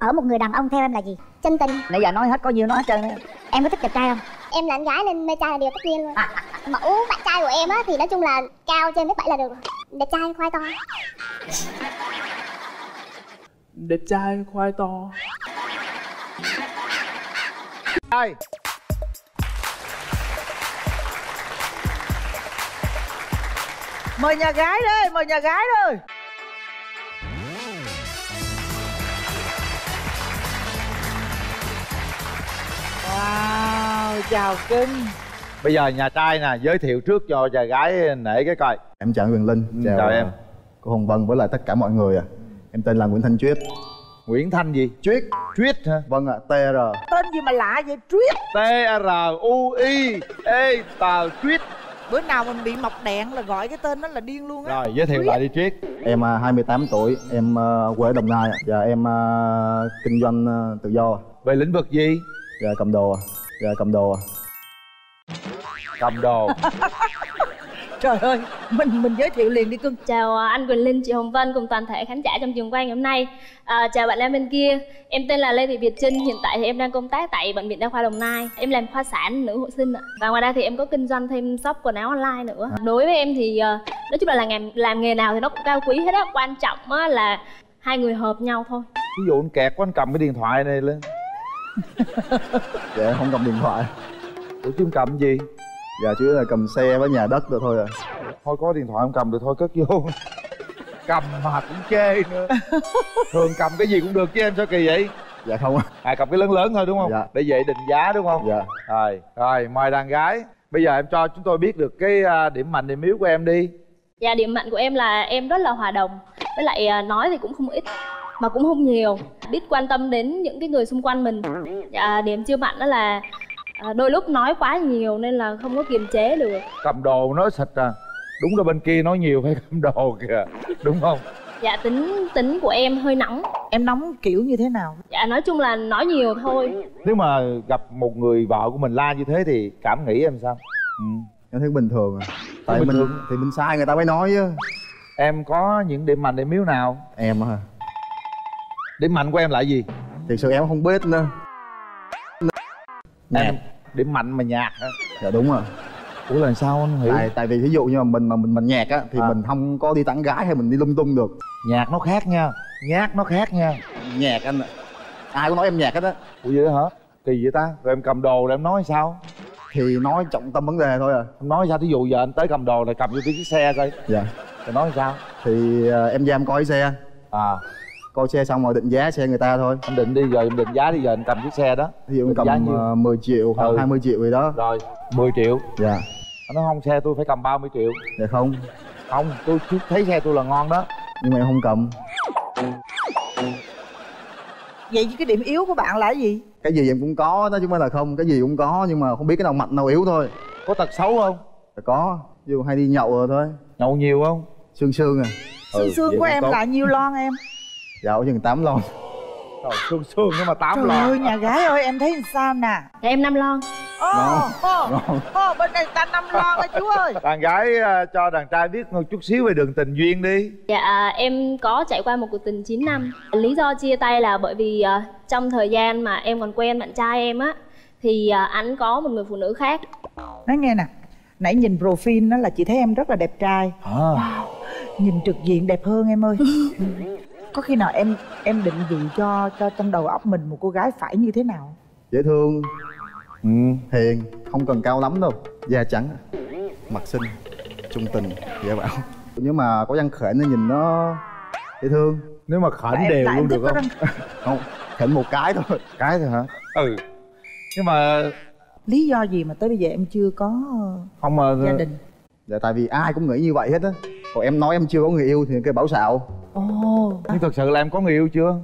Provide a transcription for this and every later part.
ở một người đàn ông theo em là gì? Chân tình. Nãy giờ nói hết có nhiêu nói hết trơn em có thích đẹp trai không? Em là con gái nên mê trai là điều tất nhiên luôn. Mẫu bạn trai của em á thì nói chung là cao trên mét bảy là được rồi. Đẹp trai khoai to. Đẹp trai khoai to. Ơi mời nhà gái đây mời nhà gái đây wow chào cưng Bây giờ nhà trai nè giới thiệu trước cho nhà gái nể cái coi Em chào Quyền Linh, Ừ, chào em. cô Hồng Vân với lại tất cả mọi người à. Em tên là Nguyễn Thanh Chuyết. Nguyễn Thanh gì? Chuyết. Chuyết hả? Vâng ạ, TR. tên gì mà lạ vậy Truyết T R U I E tờ Chuyết bữa nào mình bị mọc đèn là gọi cái tên đó là điên luôn á Rồi giới thiệu lại đi Chuyết Em à, 28 tuổi, em à, quê ở Đồng Nai ạ. và em à, kinh doanh à, tự do. Về lĩnh vực gì? Dạ cầm đồ. ạ. Dạ cầm đồ. ạ. Cầm đồ trời ơi mình mình giới thiệu liền đi cưng Chào à, anh Quỳnh Linh, chị Hồng Vân cùng toàn thể khán giả trong trường quay ngày hôm nay à, Chào bạn em bên kia, em tên là Lê Thị Việt Trinh Hiện tại thì em đang công tác tại Bệnh viện Đa khoa Đồng Nai Em làm khoa sản nữ hộ sinh ạ Và ngoài ra thì em có kinh doanh thêm shop quần áo online nữa Đối với em thì à, nói chung là làm, nghề- làm nghề nào thì nó cũng cao quý hết á Quan trọng á là hai người hợp nhau thôi Ví dụ anh kẹt quá anh cầm cái điện thoại này lên Dạ không cầm điện thoại. Ủa chứ em cầm gì? Dạ chủ yếu là cầm xe với nhà đất rồi thôi à. Thôi có điện thoại không cầm được thôi cất vô Cầm mà cũng chê nữa Thường cầm cái gì cũng được chứ em sao kỳ vậy? Dạ không ạ. À cầm cái lớn lớn thôi đúng không? Dạ. Để vậy định giá đúng không? Dạ. Rồi, rồi mời đàn gái Bây giờ em cho chúng tôi biết được cái à, điểm mạnh điểm yếu của em đi Và điểm mạnh của em là em rất là hòa đồng Với lại à, nói thì cũng không ít Mà cũng không nhiều Biết quan tâm đến những cái người xung quanh mình à, Điểm chưa mạnh đó là à, Đôi lúc nói quá nhiều nên là không có kiềm chế được Cầm đồ nói xịt à Đúng là bên kia nói nhiều phải cầm đồ kìa Đúng không? Dạ tính tính của em hơi nóng em nóng kiểu như thế nào Dạ nói chung là nói nhiều thôi Nếu mà gặp một người vợ của mình la như thế thì cảm nghĩ em sao? Ừ. Em thấy bình thường à. Tại Bình mình thường. thì mình sai người ta mới nói chứ. Em có những điểm mạnh điểm yếu nào? Em hả? Điểm mạnh của em là gì? Thực sự em không biết nữa. Em điểm mạnh mà nhạt hả? Dạ đúng rồi. Ủa là sao anh hiểu? Tại tại vì ví dụ như mà mình mà mình mình nhạc á thì À. mình không có đi tán gái hay mình đi lung tung được. Nhạc nó khác nha Nhát nó khác nha Nhạc anh ạ. Ai cũng nói em nhạc hết á Ủa vậy hả? Kỳ vậy ta? Rồi em cầm đồ rồi em nói sao? thì nói trọng tâm vấn đề thôi à. Em nói sao? Thí dụ giờ anh tới cầm đồ này cầm vô chiếc xe coi Dạ. Rồi nói sao? Thì à, em em coi xe, À coi xe xong rồi định giá xe người ta thôi. anh định đi giờ em định giá đi giờ anh cầm chiếc xe đó Ví dụ em cầm à, 10 triệu hoặc Ừ. 20 triệu gì đó. Rồi 10 triệu Dạ. Anh nói không xe tôi phải cầm 30 triệu Dạ không. Không tôi thấy xe tôi là ngon đó Nhưng mà em không cầm. vậy cái điểm yếu của bạn là cái gì Cái gì em cũng có đó chứ không phải là không. Cái gì cũng có nhưng mà không biết cái nào mạnh nào yếu thôi. Có tật xấu không? Dạ có. Dụ hay đi nhậu rồi thôi. Nhậu nhiều không? Sương sương à. xương Ừ, xương vậy của em tốt. là nhiêu lon em Dạo chừng 8 lon. Trời, xương xương nhưng mà tám trời lon. ơi nhà gái ơi em thấy sao nè? Dạ em năm lon. Ô Ngon. ô bên đây ta năm lon đó chú ơi. Đàn gái à, cho đàn trai biết một chút xíu về đường tình duyên đi. Dạ em có trải qua một cuộc tình 9 năm. Lý do chia tay là bởi vì à, trong thời gian mà em còn quen bạn trai em á Thì à, anh có một người phụ nữ khác. Nói nghe nè nãy nhìn profile đó là chị thấy em rất là đẹp trai. À, nhìn trực diện đẹp hơn em ơi có khi nào em em định vị cho cho trong đầu óc mình một cô gái phải như thế nào Dễ thương, ừ. hiền, không cần cao lắm đâu. Da trắng, mặt xinh, trung tình, dễ bảo. Nhưng mà có răng khểnh nó nhìn nó dễ thương. Nếu mà em- đều luôn được không? răng- Không, khểnh một cái thôi. Cái thôi hả? Ừ Nhưng mà lý do gì mà tới bây giờ em chưa có không mà gia đình Dạ tại vì ai cũng nghĩ như vậy hết á. Còn em nói em chưa có người yêu thì cái bảo xạo. Ồ Nhưng thật sự là em có người yêu chưa?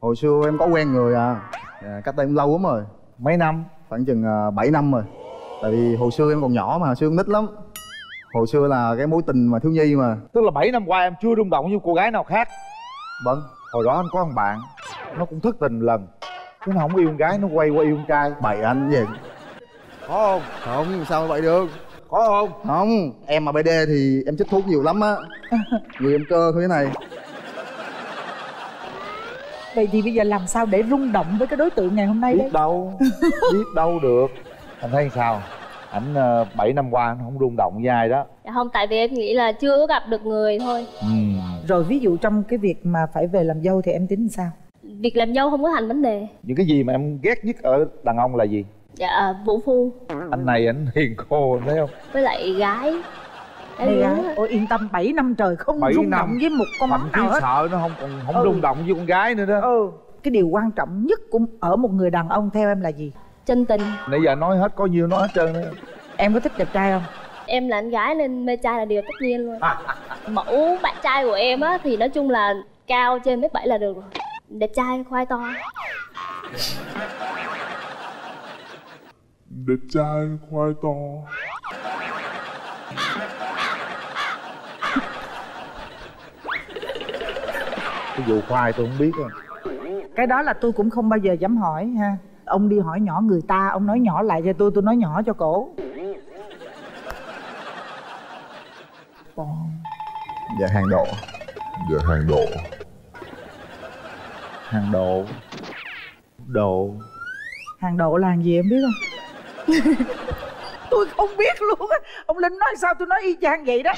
Hồi xưa em có quen người à. Dạ, cách đây cũng lâu lắm rồi. Mấy năm? Khoảng chừng uh, 7 năm rồi. Tại vì hồi xưa em còn nhỏ mà, hồi xưa nít lắm. Hồi xưa là cái mối tình mà thiếu nhi mà. Tức là 7 năm qua em chưa rung động với cô gái nào khác Vâng. Hồi đó anh có thằng bạn Nó cũng thất tình lần Chứ nó không yêu con gái, nó quay qua yêu con trai Bậy anh gì? Có không? Không, sao vậy được? Có không? Không, em mà BD thì em chích thuốc nhiều lắm á Người em cơ thôi thế này vậy thì bây giờ làm sao để rung động với cái đối tượng ngày hôm nay đấy biết đâu biết đâu được. Anh thấy sao? Ảnh ờ, 7 năm qua anh không rung động với ai đó. Dạ không tại vì em nghĩ là chưa có gặp được người thôi. Ừ. rồi ví dụ trong cái việc mà phải về làm dâu thì em tính sao? Việc làm dâu không có thành vấn đề. Những cái gì mà em ghét nhất ở đàn ông là gì? Dạ à, vũ phu. Anh này anh hiền cô em thấy không? Với lại gái Em Đây yếu gái. á. ôi yên tâm 7 năm trời không rung năm. động với một con chí nào hết. sợ nó không còn không Ừ. rung động với con gái nữa đó. Ừ. Cái điều quan trọng nhất của ở một người đàn ông theo em là gì? Chân tình. Nãy giờ nói hết có nhiêu nói hết trơn đó em có thích đẹp trai không? Em là anh gái nên mê trai là điều tất nhiên luôn. Mẫu bạn trai của em á thì nói chung là cao trên mét bảy là được rồi. Đẹp trai khoai to. Đẹp trai khoai to cái vụ khoai tôi không biết đâu cái đó là tôi cũng không bao giờ dám hỏi ha. Ông đi hỏi nhỏ người ta ông nói nhỏ lại cho tôi tôi nói nhỏ cho cổ. Dạ hàng độ. Dạ hàng độ. Hàng độ. Độ. Hàng độ là hàng gì em biết không? Tôi không biết luôn á. Ông linh nói sao tôi nói y chang vậy đó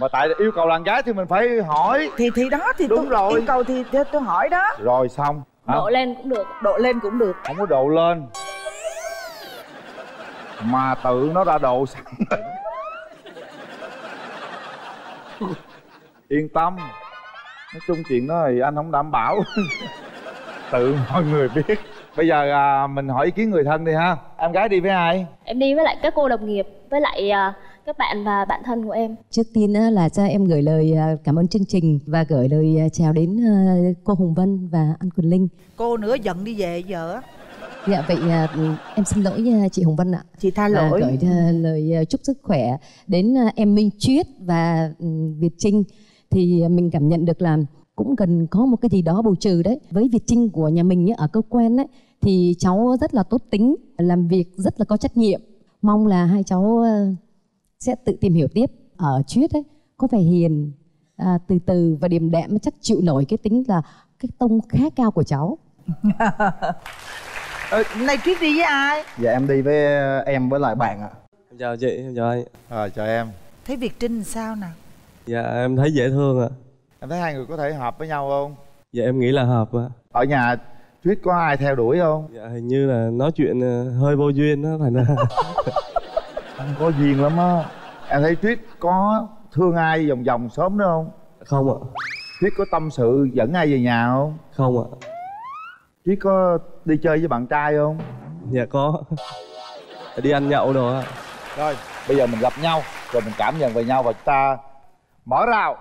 mà tại yêu cầu đàn gái thì mình phải hỏi. Thì thì đó thì Đúng tôi rồi. yêu cầu thì, thì tôi hỏi đó. Rồi xong. Hả? độ lên cũng được. Độ lên cũng được. Không có độ lên. Mà tự nó đã độ sẵn yên tâm. Nói chung chuyện đó thì anh không đảm bảo. Tự mọi người biết. Bây giờ à, mình hỏi ý kiến người thân đi ha. Em gái đi với ai? Em đi với lại các cô đồng nghiệp với lại à, các bạn và bạn thân của em. Trước tiên là cho em gửi lời à, cảm ơn chương trình và gửi lời à, chào đến à, cô Hồng Vân và anh Quỳnh Linh. cô nữa giận đi về giờ á. Dạ vậy em xin lỗi chị Hồng Vân ạ. chị tha lỗi. Gửi lời chúc sức khỏe đến em Minh Chuyết và ừ, Việt Trinh. Thì mình cảm nhận được là cũng cần có một cái gì đó bù trừ đấy. Với Việt Trinh của nhà mình ở cơ quan ấy thì cháu rất là tốt tính làm việc rất là có trách nhiệm. Mong là hai cháu sẽ tự tìm hiểu tiếp. Ở Chuyết ấy có vẻ hiền à, từ từ và điềm đạm chắc chịu nổi cái tính là cái tông khá cao của cháu. Ờ, này triết đi với ai? Dạ em đi với em với lại bạn ạ. Em chào chị, em chào anh. Rồi chào em. Thấy việt trinh sao nào Dạ em thấy dễ thương ạ. Em thấy hai người có thể hợp với nhau không? Dạ em nghĩ là hợp ạ. Ở nhà Thuyết có ai theo đuổi không? Dạ hình như là nói chuyện ờ, hơi vô duyên đó thành ra không có duyên lắm á. Em thấy Thuyết có thương ai vòng vòng sớm nữa không? Không ạ, Thuyết có tâm sự dẫn ai về nhà không? Không ạ. Thuyết có đi chơi với bạn trai không? Dạ có. Đi ăn nhậu đồ ạ. Rồi bây giờ mình gặp nhau rồi mình cảm nhận về nhau và chúng ta mở rào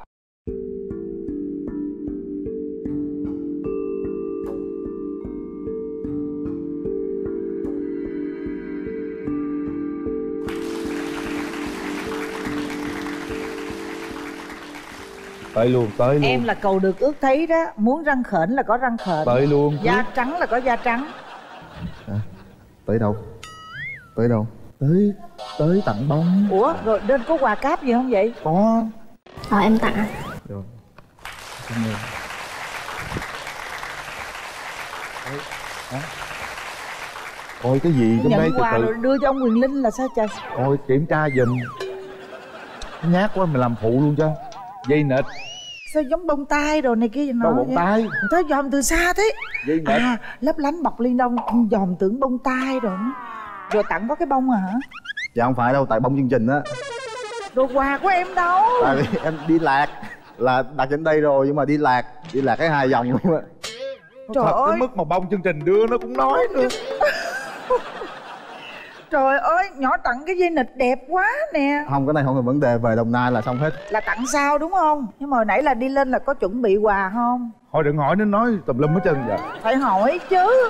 tới luôn tới luôn. em là cầu được ước thấy đó. Muốn răng khểnh là có răng khểnh. Tới luôn da trắng là có da trắng. Tới đâu? Tới đâu? Tới tới tặng bông. Ủa rồi nên có quà cáp gì không vậy? Có. Ờ em tặng rồi. Coi cái gì trong đây? Nhận từ quà từ. rồi đưa cho ông quyền linh là sao trời? Coi kiểm tra giùm. Nhát quá mình làm phụ luôn cho dây nịt sao giống bông tai rồi này kia gì đâu nó bông tai. Ta dòm từ xa thế. Dây nịt à lấp lánh bọc ly đông dòm tưởng bông tai rồi rồi tặng có cái bông à hả? Dạ không phải đâu tại bông chương trình á. Rồi quà của em đâu. Tại vì em đi lạc. Là đặt trên đây rồi nhưng mà đi lạc. Đi lạc cái hai vòng luôn á. Trời thật ơi. tới mức mà bông chương trình đưa nó cũng nói nữa trời ơi nhỏ tặng cái dây nịt đẹp quá nè. Không cái này không là vấn đề về đồng nai là xong hết. Là tặng sao đúng không? Nhưng mà hồi nãy là đi lên là có chuẩn bị quà không? Thôi đừng hỏi nên nói tùm lum hết trơn vậy phải hỏi chứ.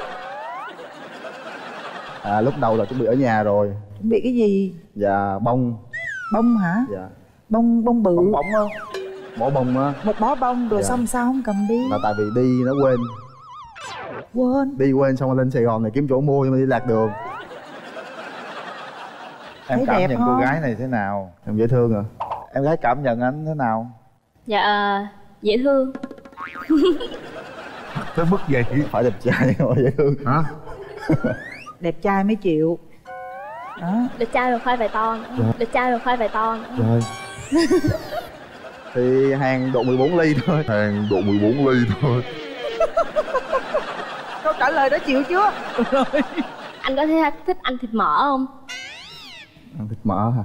À lúc đầu là chuẩn bị ở nhà rồi. Chuẩn bị cái gì? Dạ bông. Bông hả? Dạ. Bông bông bự. Bông bóng không bỏ bông á. Một bó bông rồi Dạ. xong sao không cầm đi? Là tại vì đi nó quên. Quên. Đi quên xong rồi lên sài gòn này kiếm chỗ mua nhưng mà đi lạc đường em Thấy cảm nhận cô không? gái này thế nào? Em dễ thương à? Em gái cảm nhận anh thế nào? Dạ ờ, dễ thương. Tới mức vậy phải đẹp trai mà dễ thương. Hả? Đẹp trai mới chịu. Đó. Đẹp trai rồi khoai vài to nữa. Đẹp trai rồi khoai vài to nữa. Rồi thì hàng độ 14 ly thôi. Hàng độ 14 ly thôi. Câu trả lời đó chịu chưa? Anh có thể thích ăn thịt mỡ không ăn thịt mỡ hả?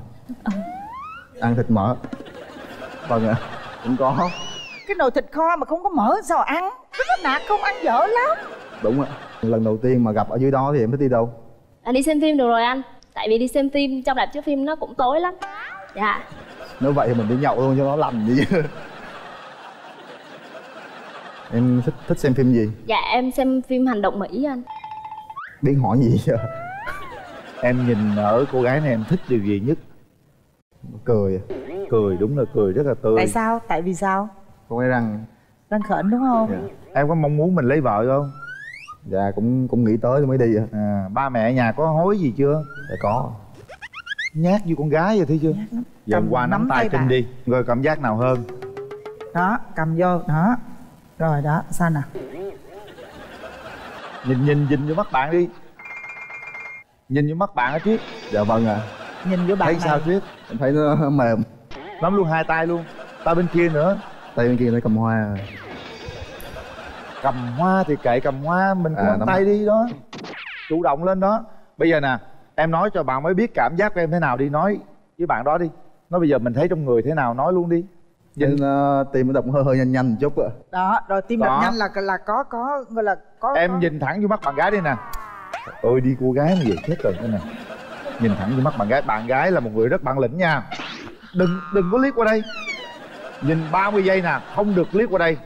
Ăn thịt mỡ. Vâng ạ cũng có. Cái nồi thịt kho mà không có mỡ sao ăn? Rất là nạt không ăn dở lắm. Đúng ạ. Lần đầu tiên mà gặp ở dưới đó thì em thích đi đâu? Anh đi xem phim được rồi anh. Tại vì đi xem phim trong rạp chiếu phim nó cũng tối lắm. Dạ. Nếu vậy thì mình đi nhậu luôn cho nó lành đi. Chứ em thích thích xem phim gì? Dạ em xem phim hành động mỹ anh. Biết hỏi gì chưa em nhìn ở cô gái này em thích điều gì nhất? Cười. Cười đúng là cười rất là tươi. Tại sao? Tại vì sao? Có cái răng. Răng khểnh đúng không? Dạ. em có mong muốn mình lấy vợ không? Dạ cũng cũng nghĩ tới mới đi ạ à, ba mẹ ở nhà có hối gì chưa? Dạ có. Nhát như con gái vậy thấy chưa? Giờ Cầm qua nắm nắm tay trinh đi. Rồi cảm giác nào hơn? Đó cầm vô. Đó. Rồi đó sao nè? Nhìn nhìn nhìn vô mắt bạn đi nhìn vô mắt bạn ở trước dạ vâng ạ. Nhìn vô bạn thấy này sao tuyết em thấy nó mềm. Nắm luôn hai tay luôn. Tay bên kia nữa. Tay bên kia nó cầm hoa. Cầm hoa thì kệ cầm hoa mình cũng À, nắm tay đi đó. Chủ động lên đó. Bây giờ nè em nói cho bạn mới biết cảm giác của em thế nào đi. Nói với bạn đó đi. Nói bây giờ mình thấy trong người thế nào nói luôn đi. Nhìn. Uh, tim động hơi hơi nhanh nhanh một chút ạ. Đó rồi tim Đó. đập nhanh là là có có gọi là có em có. nhìn thẳng vô mắt bạn gái đi nè ôi đi cô gái mà vậy chết rồi thế nè nhìn thẳng vô mắt bạn gái. Bạn gái là một người rất bản lĩnh nha. Đừng đừng có liếc qua đây. Nhìn 30 giây nè không được liếc qua đây.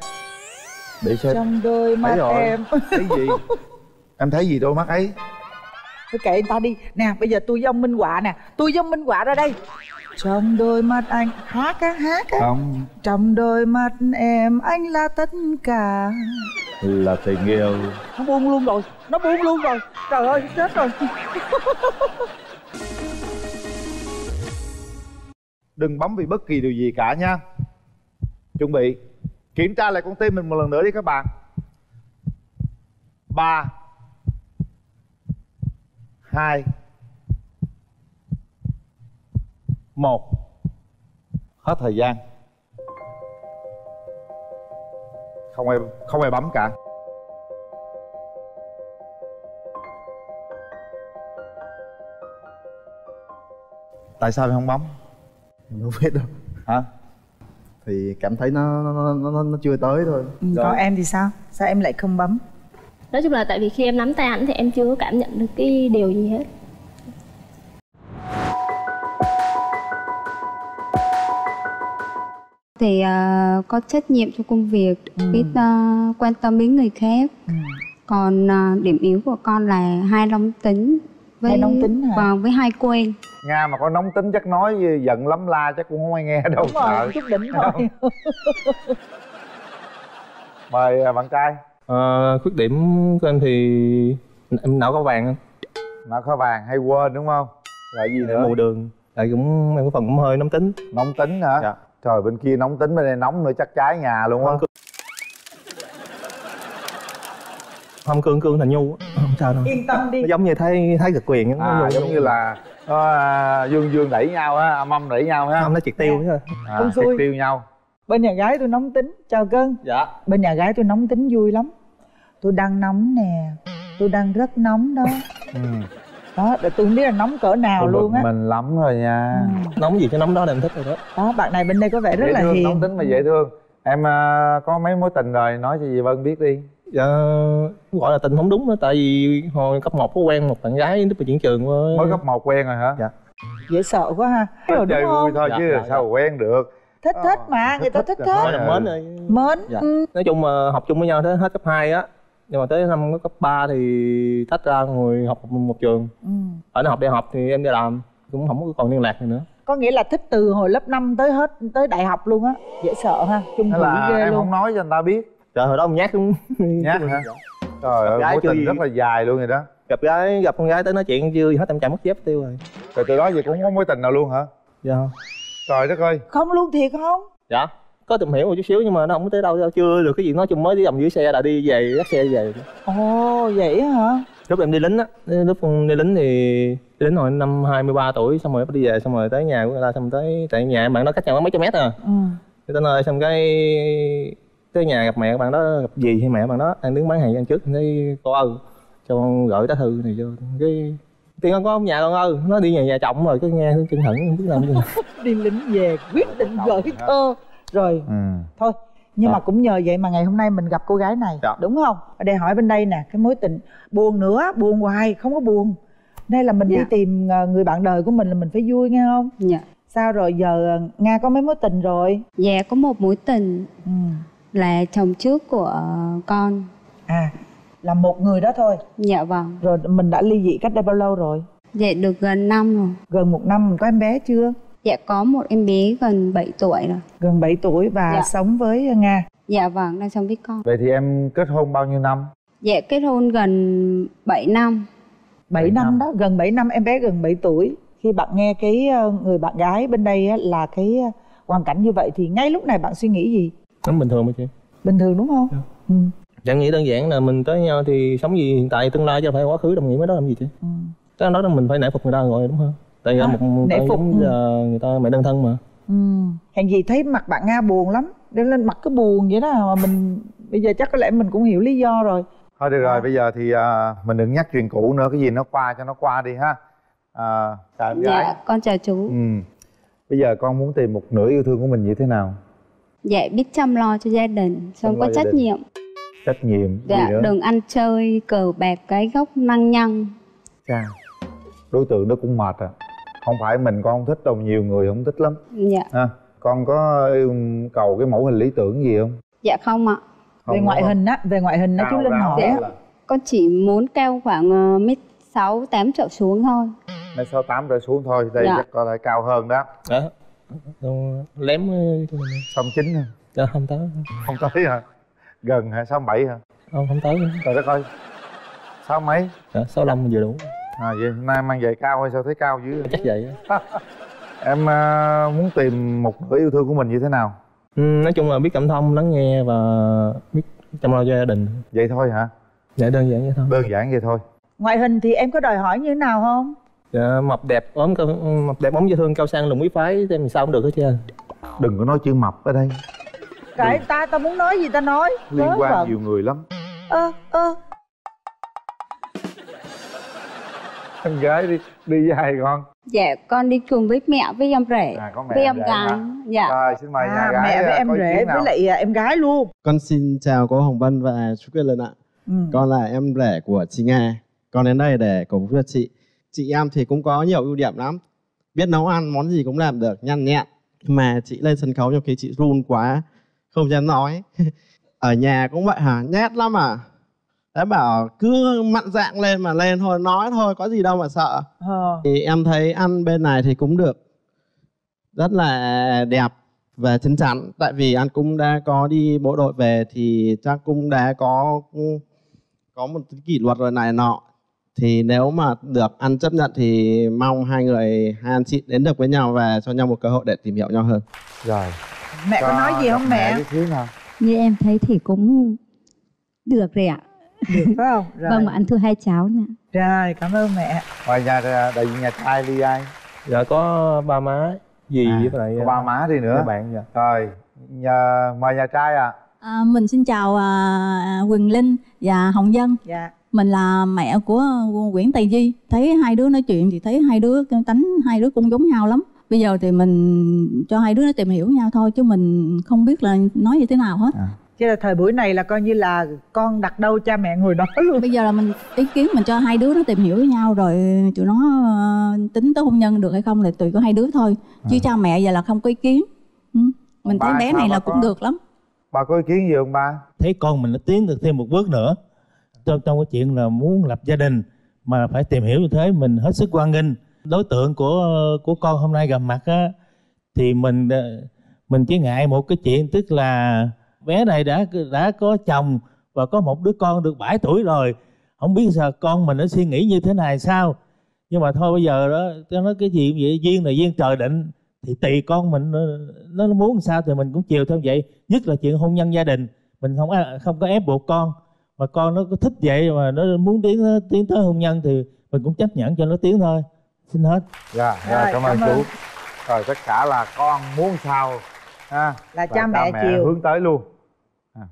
Để xem. Trong đôi mắt thấy rồi. em. Thấy gì? Em thấy gì đôi mắt ấy? Thôi kệ người ta đi. Nè bây giờ tôi với ông minh họa nè. Tôi với ông minh họa ra đây. Trong đôi mắt anh hát á hát á. Không. Trong đôi mắt em anh là tất cả là tình yêu nó buông luôn rồi nó buông luôn rồi. Trời ơi chết rồi. Đừng bấm vì bất kỳ điều gì cả nha. Chuẩn bị kiểm tra lại con tim mình một lần nữa đi các bạn. Ba hai một. Hết thời gian không ai không ai bấm cả. Tại sao em không bấm? Em không biết đâu. Hả? Thì cảm thấy nó nó nó, nó, nó chưa tới thôi. Ừ, còn em thì sao? Sao em lại không bấm? Nói chung là tại vì khi em nắm tay ảnh thì em chưa có cảm nhận được cái điều gì hết thì à, có trách nhiệm trong công việc Ừ. biết à, quan tâm đến người khác. Ừ. còn à, điểm yếu của con là hai nóng tính với Hay nóng tính hả? vâng với hai quên nga mà có nóng tính chắc nói giận lắm la chắc cũng không ai nghe đâu đúng rồi chút đỉnh thôi. Mời à, bạn trai. Ờ, khuyết điểm của anh thì em não có vàng anh nó có vàng hay quên đúng không? Rồi gì nữa? mù đường. Tại cũng em có phần cũng hơi nóng tính. Nóng tính hả? Dạ. Trời bên kia nóng tính bên đây nóng nữa chắc cháy nhà luôn á. Không, cương cương thành nhu á. không sao đâu. Yên tâm đi. Nó giống như thấy thấy cực quyền á, nó à, giống như là nó, à, dương dương đẩy nhau á âm âm đẩy nhau ha không nó triệt tiêu chứ. À, triệt tiêu nhau. Bên nhà gái tôi nóng tính. Chào cưng. Dạ. Bên nhà gái tôi nóng tính vui lắm. Tôi đang nóng nè. Tôi đang rất nóng đó. Ừ. đó để tôi không biết là nóng cỡ nào Tôi luôn á. mình lắm rồi nha. Ừ. nóng gì cho nóng đó là em thích rồi đó. Đó bạn này bên đây có vẻ rất dễ là thương hiền. nóng tính mà dễ thương. Em à, có mấy mối tình rồi nói cho dì vân biết đi. Dạ gọi là tình không đúng nữa tại vì hồi cấp 1 có quen một bạn gái lúc mà chuyển trường với mới cấp một quen rồi hả? Dạ. dễ sợ quá ha. Rồi chơi vui thôi Dạ, chứ dạ, sao dạ. quen được. Thích thích mà người ta thích thích thích mến rồi. Mến. Dạ. ừ. nói chung mà học chung với nhau tới hết cấp 2 á nhưng mà tới năm cấp 3 thì tách ra ngồi học một, trường. Ừ. ở nó học đại học thì em đi làm cũng không có còn liên lạc gì nữa. Có nghĩa là thích từ hồi lớp 5 tới hết tới đại học luôn á dễ sợ ha chung thủy là ghê em luôn. không nói cho người ta biết. Trời hồi đó ông nhát cũng nhát hả? Trời ơi gái mối chưa tình gì. rất là dài luôn rồi đó. Gặp gái gặp con gái tới nói chuyện chưa gì hết em chạy mất dép tiêu rồi. Rồi từ đó giờ cũng không có mối tình nào luôn hả? Dạ trời đất ơi. Không luôn thiệt không. Dạ có tìm hiểu một chút xíu nhưng mà nó không có tới đâu đâu. Chưa được cái gì nói chung mới đi dòng dưới xe là đi về dắt xe về. Ồ vậy á hả? Lúc em đi lính á lúc đi lính thì đi lính hồi năm 23 tuổi xong rồi đi về xong rồi tới nhà của người ta xong tới tại nhà bạn đó cách nhà mấy trăm mét à. Ừ. Người ta nơi xong cái tới nhà gặp mẹ bạn đó gặp gì hay mẹ bạn đó đang đứng bán hàng ăn trước thấy cô ơi cho con gửi tá thư này cho cái tiền con có ông nhà con ơi nó đi nhà nhà chồng rồi cái nghe chân thẳng không biết làm gì. Đi lính về quyết định gửi thơ rồi ừ. thôi nhưng Dạ. mà cũng nhờ vậy mà ngày hôm nay mình gặp cô gái này Dạ. đúng không? Ở đây hỏi bên đây nè cái mối tình buồn nữa buồn hoài không có buồn. Đây là mình đi Dạ. tìm ờ, người bạn đời của mình là mình phải vui nghe không? Dạ. Sao rồi giờ ờ, nga có mấy mối tình rồi? Dạ có một mối tình ừ. là chồng trước của con. À là một người đó thôi. Dạ vâng. Rồi mình đã ly dị cách đây bao lâu rồi? Dạ được gần năm rồi. Gần một năm mình có em bé chưa dạ có một em bé gần 7 tuổi rồi. Gần 7 tuổi và Dạ. sống với nga. Dạ vâng đang sống với con. Vậy thì em kết hôn bao nhiêu năm? Dạ kết hôn gần 7 năm. 7 Bảy năm năm. đó gần 7 năm em bé gần 7 tuổi. Khi bạn nghe cái ờ, người bạn gái bên đây á, là cái ờ, hoàn cảnh như vậy thì ngay lúc này bạn suy nghĩ gì? Nó bình thường mà chị. Bình thường đúng không? Dạ. ừ. chẳng nghĩ đơn giản là mình tới nhau thì sống gì hiện tại tương lai chứ không phải quá khứ đồng nghĩa với đó làm gì chứ Ừ. cái đó là mình phải nể phục người ta rồi đúng không tại vì À, một nể phục, giống ừ. là người ta mẹ đơn thân mà. Ừ. hèn gì thấy mặt bạn nga buồn lắm. Để lên mặt cứ buồn vậy đó mà mình bây giờ chắc có lẽ mình cũng hiểu lý do rồi. Thôi được rồi bây giờ thì à, mình đừng nhắc chuyện cũ nữa cái gì nó qua cho nó qua đi ha. À, chào em gái. Dạ con chào chú. Ừ. bây giờ con muốn tìm một nửa yêu thương của mình như thế nào? Dạ biết chăm lo cho gia đình xong có trách nhiệm. Trách nhiệm dạ nữa? đừng ăn chơi cờ bạc cái gốc năng nhăng. Chà, đối tượng đó cũng mệt à không phải mình con không thích đâu nhiều người không thích lắm. Dạ. Ha con có yêu cầu cái mẫu hình lý tưởng gì không? Dạ không ạ. Không, về ngoại không? hình á về ngoại hình á chú linh hỏi á. là con chỉ muốn cao khoảng ờ, mét sáu tám trở xuống thôi. Mét sáu tám trở xuống thôi đây Dạ. chắc có thể cao hơn đó. Đó. Rồi lém ờ, mình sáu chín hả? Dạ, không tới. Không tới hả? Gần hả? Sáu bảy hả? Không không tới. Trời đất ơi. Sáu mấy? Dạ, sáu lăm vừa đủ à vậy hôm nay mang giày cao hay sao? Thấy cao dữ chắc vậy á. em à, muốn tìm một nửa yêu thương của mình như thế nào? Ừ, nói chung là biết cảm thông lắng nghe và biết chăm lo cho gia đình. Vậy thôi hả? Dạ đơn giản vậy thôi. Đơn giản vậy thôi. Ngoại hình thì em có đòi hỏi như thế nào không? Dạ, mập đẹp ốm mập đẹp ốm dễ thương cao sang lùn quý phái thì sao cũng được hết trơn đừng có nói chữ mập ở đây. Cái ta ta muốn nói gì ta nói. Liên quan nhiều người lắm. Ơ ơ em gái đi đi với ai con dạ con đi cùng với mẹ với em rể à mẹ với em gái hả? dạ rồi xin mời nhà à, gái mẹ với à, em có ý rể với lại à, em gái luôn Con xin chào cô Hồng Vân và chú Quyết Lần ạ. ừ. Con là em rể của chị Nga. Con đến đây để cổ vũ cho chị. Chị em thì cũng có nhiều ưu điểm lắm. Biết nấu ăn, món gì cũng làm được, nhanh nhẹn. Mà chị lên sân khấu nhiều khi chị run quá, không dám nói. Ở nhà cũng vậy hả? Nhát lắm à? Đã bảo cứ mặn dạng lên mà lên thôi, nói thôi, có gì đâu mà sợ. Ờ. Thì em thấy ăn bên này thì cũng được. Rất là đẹp và chín chắn. Tại vì anh cũng đã có đi bộ đội về thì chắc cũng đã có có một kỷ luật rồi này nọ. Thì nếu mà được ăn chấp nhận thì mong hai người, hai anh chị đến được với nhau và cho nhau một cơ hội để tìm hiểu nhau hơn. rồi mẹ có nói gì không mẹ nào Như em thấy thì cũng được rồi ạ. Được phải không rồi Vâng, mà ăn thua hai cháu nè. rồi cảm ơn mẹ ngoài nhà đại diện nhà trai đi ai dạ có ba má gì à, với lại có ba má đi nữa các bạn dạ rồi nhà mời nhà trai à À, mình xin chào à, Quỳnh Linh và Hồng Dân. dạ Mình là mẹ của Nguyễn Tài Di. Thấy hai đứa nói chuyện thì thấy hai đứa tánh hai đứa cũng giống nhau lắm. Bây giờ thì mình cho hai đứa nó tìm hiểu nhau thôi chứ mình không biết là nói như thế nào hết. Chứ là thời buổi này là coi như là con đặt đâu cha mẹ ngồi đó luôn Bây giờ là mình ý kiến mình cho hai đứa nó tìm hiểu với nhau rồi tụi nó ờ, tính tới hôn nhân được hay không là tùy có hai đứa thôi. Chứ cha mẹ giờ là không có ý kiến. Ừ. Mình thấy bé này là có- cũng được lắm. ba có ý kiến gì không ba thấy con mình nó tiến được thêm một bước nữa trong trong cái chuyện là muốn lập gia đình mà phải tìm hiểu như thế mình hết sức quan nghênh đối tượng của của con hôm nay gặp mặt á thì mình ờ, mình chỉ ngại một cái chuyện tức là bé này đã đã có chồng và có một đứa con được 7 tuổi rồi. Không biết sao con mình nó suy nghĩ như thế này sao? Nhưng mà thôi bây giờ đó tôi nói cái gì cũng vậy duyên là duyên trời định. Thì tùy con mình nó, nó muốn sao thì mình cũng chiều theo vậy. Nhất là chuyện hôn nhân gia đình. Mình không không có ép buộc con. Mà con nó có thích vậy mà nó muốn tiến tiến tới hôn nhân thì mình cũng chấp nhận cho nó tiến thôi. Xin hết. Dạ dạ Rồi, cảm ơn cảm ơn. chú rồi tất cả là con muốn sao ha? Là cha mẹ chiều. hướng tới luôn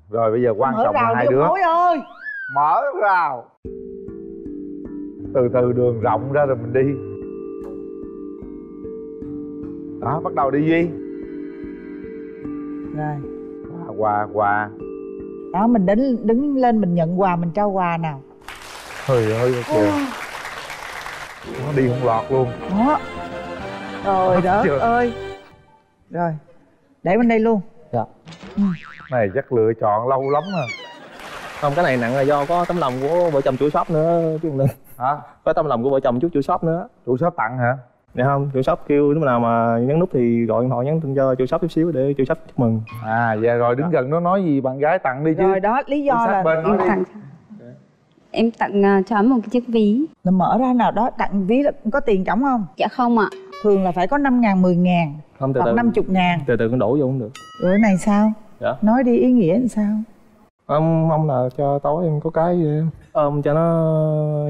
rồi bây giờ quan mở trọng là hai đứa. Ơi. Mở rào. Từ từ đường rộng ra rồi mình đi. Đó bắt đầu đi duy. Rồi. Quà quà quà. Đó mình đứng đứng lên mình nhận quà mình trao quà nào. Trời ơi kìa. Nó đi không lọt luôn. Đó. Chưa? đất ơi. Rồi để bên đây luôn. Dạ này chắc lựa chọn lâu lắm à. Không cái này nặng là do có tấm lòng của vợ chồng chủ shop nữa chứ không nên. Hả? Có tấm lòng của vợ chồng chú chủ shop nữa. Chủ shop tặng hả? Dạ không chủ shop kêu lúc nào mà nhấn nút thì gọi điện thoại nhắn tin cho chủ shop chút xíu để chủ shop chúc mừng. À dạ rồi đứng gần nó nói gì bạn gái tặng đi chứ. Rồi đó lý do là bên em đi. tặng. Em tặng cho anh một cái chiếc ví. Là mở ra nào đó tặng ví là có tiền trống không? Dạ không ạ. Thường là phải có 5 ngàn 10 ngàn không từ hoặc từ. 50 ngàn. Từ từ con đổ vô cũng được. Rồi này sao dạ. Nói đi ý nghĩa làm sao? Ông mong là cho tối em có cái gì? Em ôm cho nó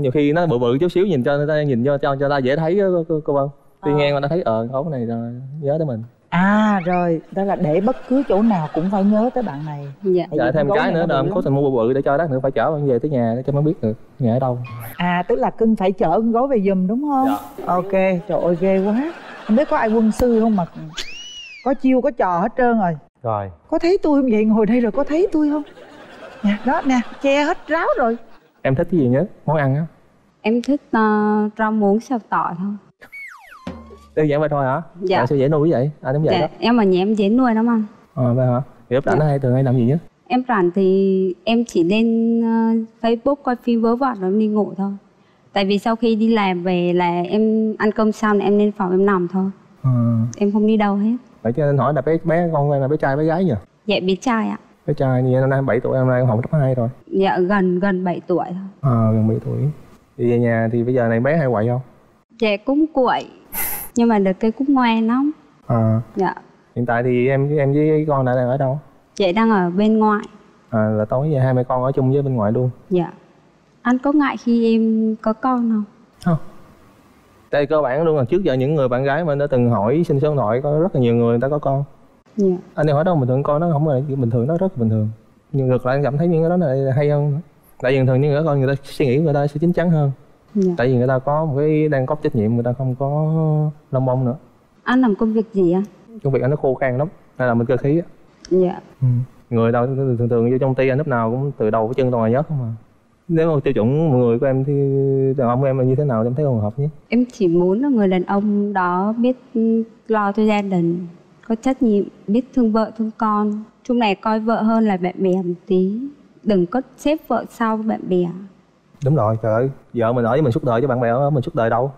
nhiều khi nó bự bự chút xíu nhìn cho người ta nhìn cho cho cho ta dễ thấy á, cô, cô, cô vân. Đi ngang qua nó thấy ờ ấu này rồi nhớ tới mình. À rồi đó là để bất cứ chỗ nào cũng phải nhớ tới bạn này. Dạ. Dạ thêm cái nữa là em cố tình mua bự bự để cho lát nữa phải chở bạn về tới nhà để cho nó biết được nhà ở đâu. À tức là cưng phải chở con gối về giùm đúng không? Dạ. ok trời ơi ghê quá. Không biết có ai quân sư không mà có chiêu có trò hết trơn rồi rồi. Có thấy tôi không? Vậy ngồi đây rồi có thấy tôi không? Nè đó nè che hết ráo rồi. Em thích cái gì nhất? Món ăn á? Em thích uh, rau muống xào tỏi thôi. Đơn giản vậy thôi hả? Dạ. à, sao dễ nuôi vậy? Anh cũng vậy dạ, đó. em ở nhà em dễ nuôi lắm anh. Ờ vậy hả? Thì lúc rảnh Dạ. hay thường hay làm gì nhất? Em rảnh thì em chỉ lên ờ, facebook coi phim vớ vẩn rồi em đi ngủ thôi. Tại vì sau khi đi làm về là em ăn cơm xong là em lên phòng em nằm thôi. Ờ. Em không đi đâu hết vậy cho nên hỏi là bé bé con là bé trai bé gái nhỉ? Dạ bé trai ạ. Bé trai như năm nay 7 tuổi năm nay cũng học cấp 2 rồi. Dạ gần gần 7 tuổi thôi. Ờ gần 7 tuổi. Thì về nhà thì bây giờ này bé hay quậy không? Dạ cũng quậy. Nhưng mà được cái cũng ngoan lắm. Ờ dạ. Hiện tại thì em em với con đã đang ở đâu? Chị đang ở bên ngoài à, là tối về hai mẹ con ở chung với bên ngoài luôn. Dạ. Anh có ngại khi em có con không? Không tại cơ bản luôn là trước giờ những người bạn gái mà anh đã từng hỏi xin số điện thoại có rất là nhiều người người ta có con. Dạ. Anh em hỏi đâu bình thường con nó không phải chuyện bình thường nó rất là bình thường. Nhưng ngược lại anh cảm thấy những cái đó là hay hơn. Tại vì thường những người con người ta suy nghĩ người ta sẽ chín chắn hơn. Dạ. Tại vì người ta có một cái đang có trách nhiệm người ta không có lông bông nữa. Anh làm công việc gì anh công việc anh nó khô khan lắm hay là mình cơ khí á. Dạ. Người đâu thường thường vô trong ty anh lúc nào cũng từ đầu tới chân toàn là nhớt không à nếu mà tiêu chuẩn mọi người của em thì đàn ông của em là như thế nào em thấy phù hợp nhất em chỉ muốn là người đàn ông đó biết lo cho gia đình có trách nhiệm biết thương vợ thương con. Chung này coi vợ hơn là bạn bè một tí. Đừng có xếp vợ sau bạn bè. Đúng rồi trời ơi vợ mình ở với mình suốt đời chứ bạn bè ở mình suốt đời đâu.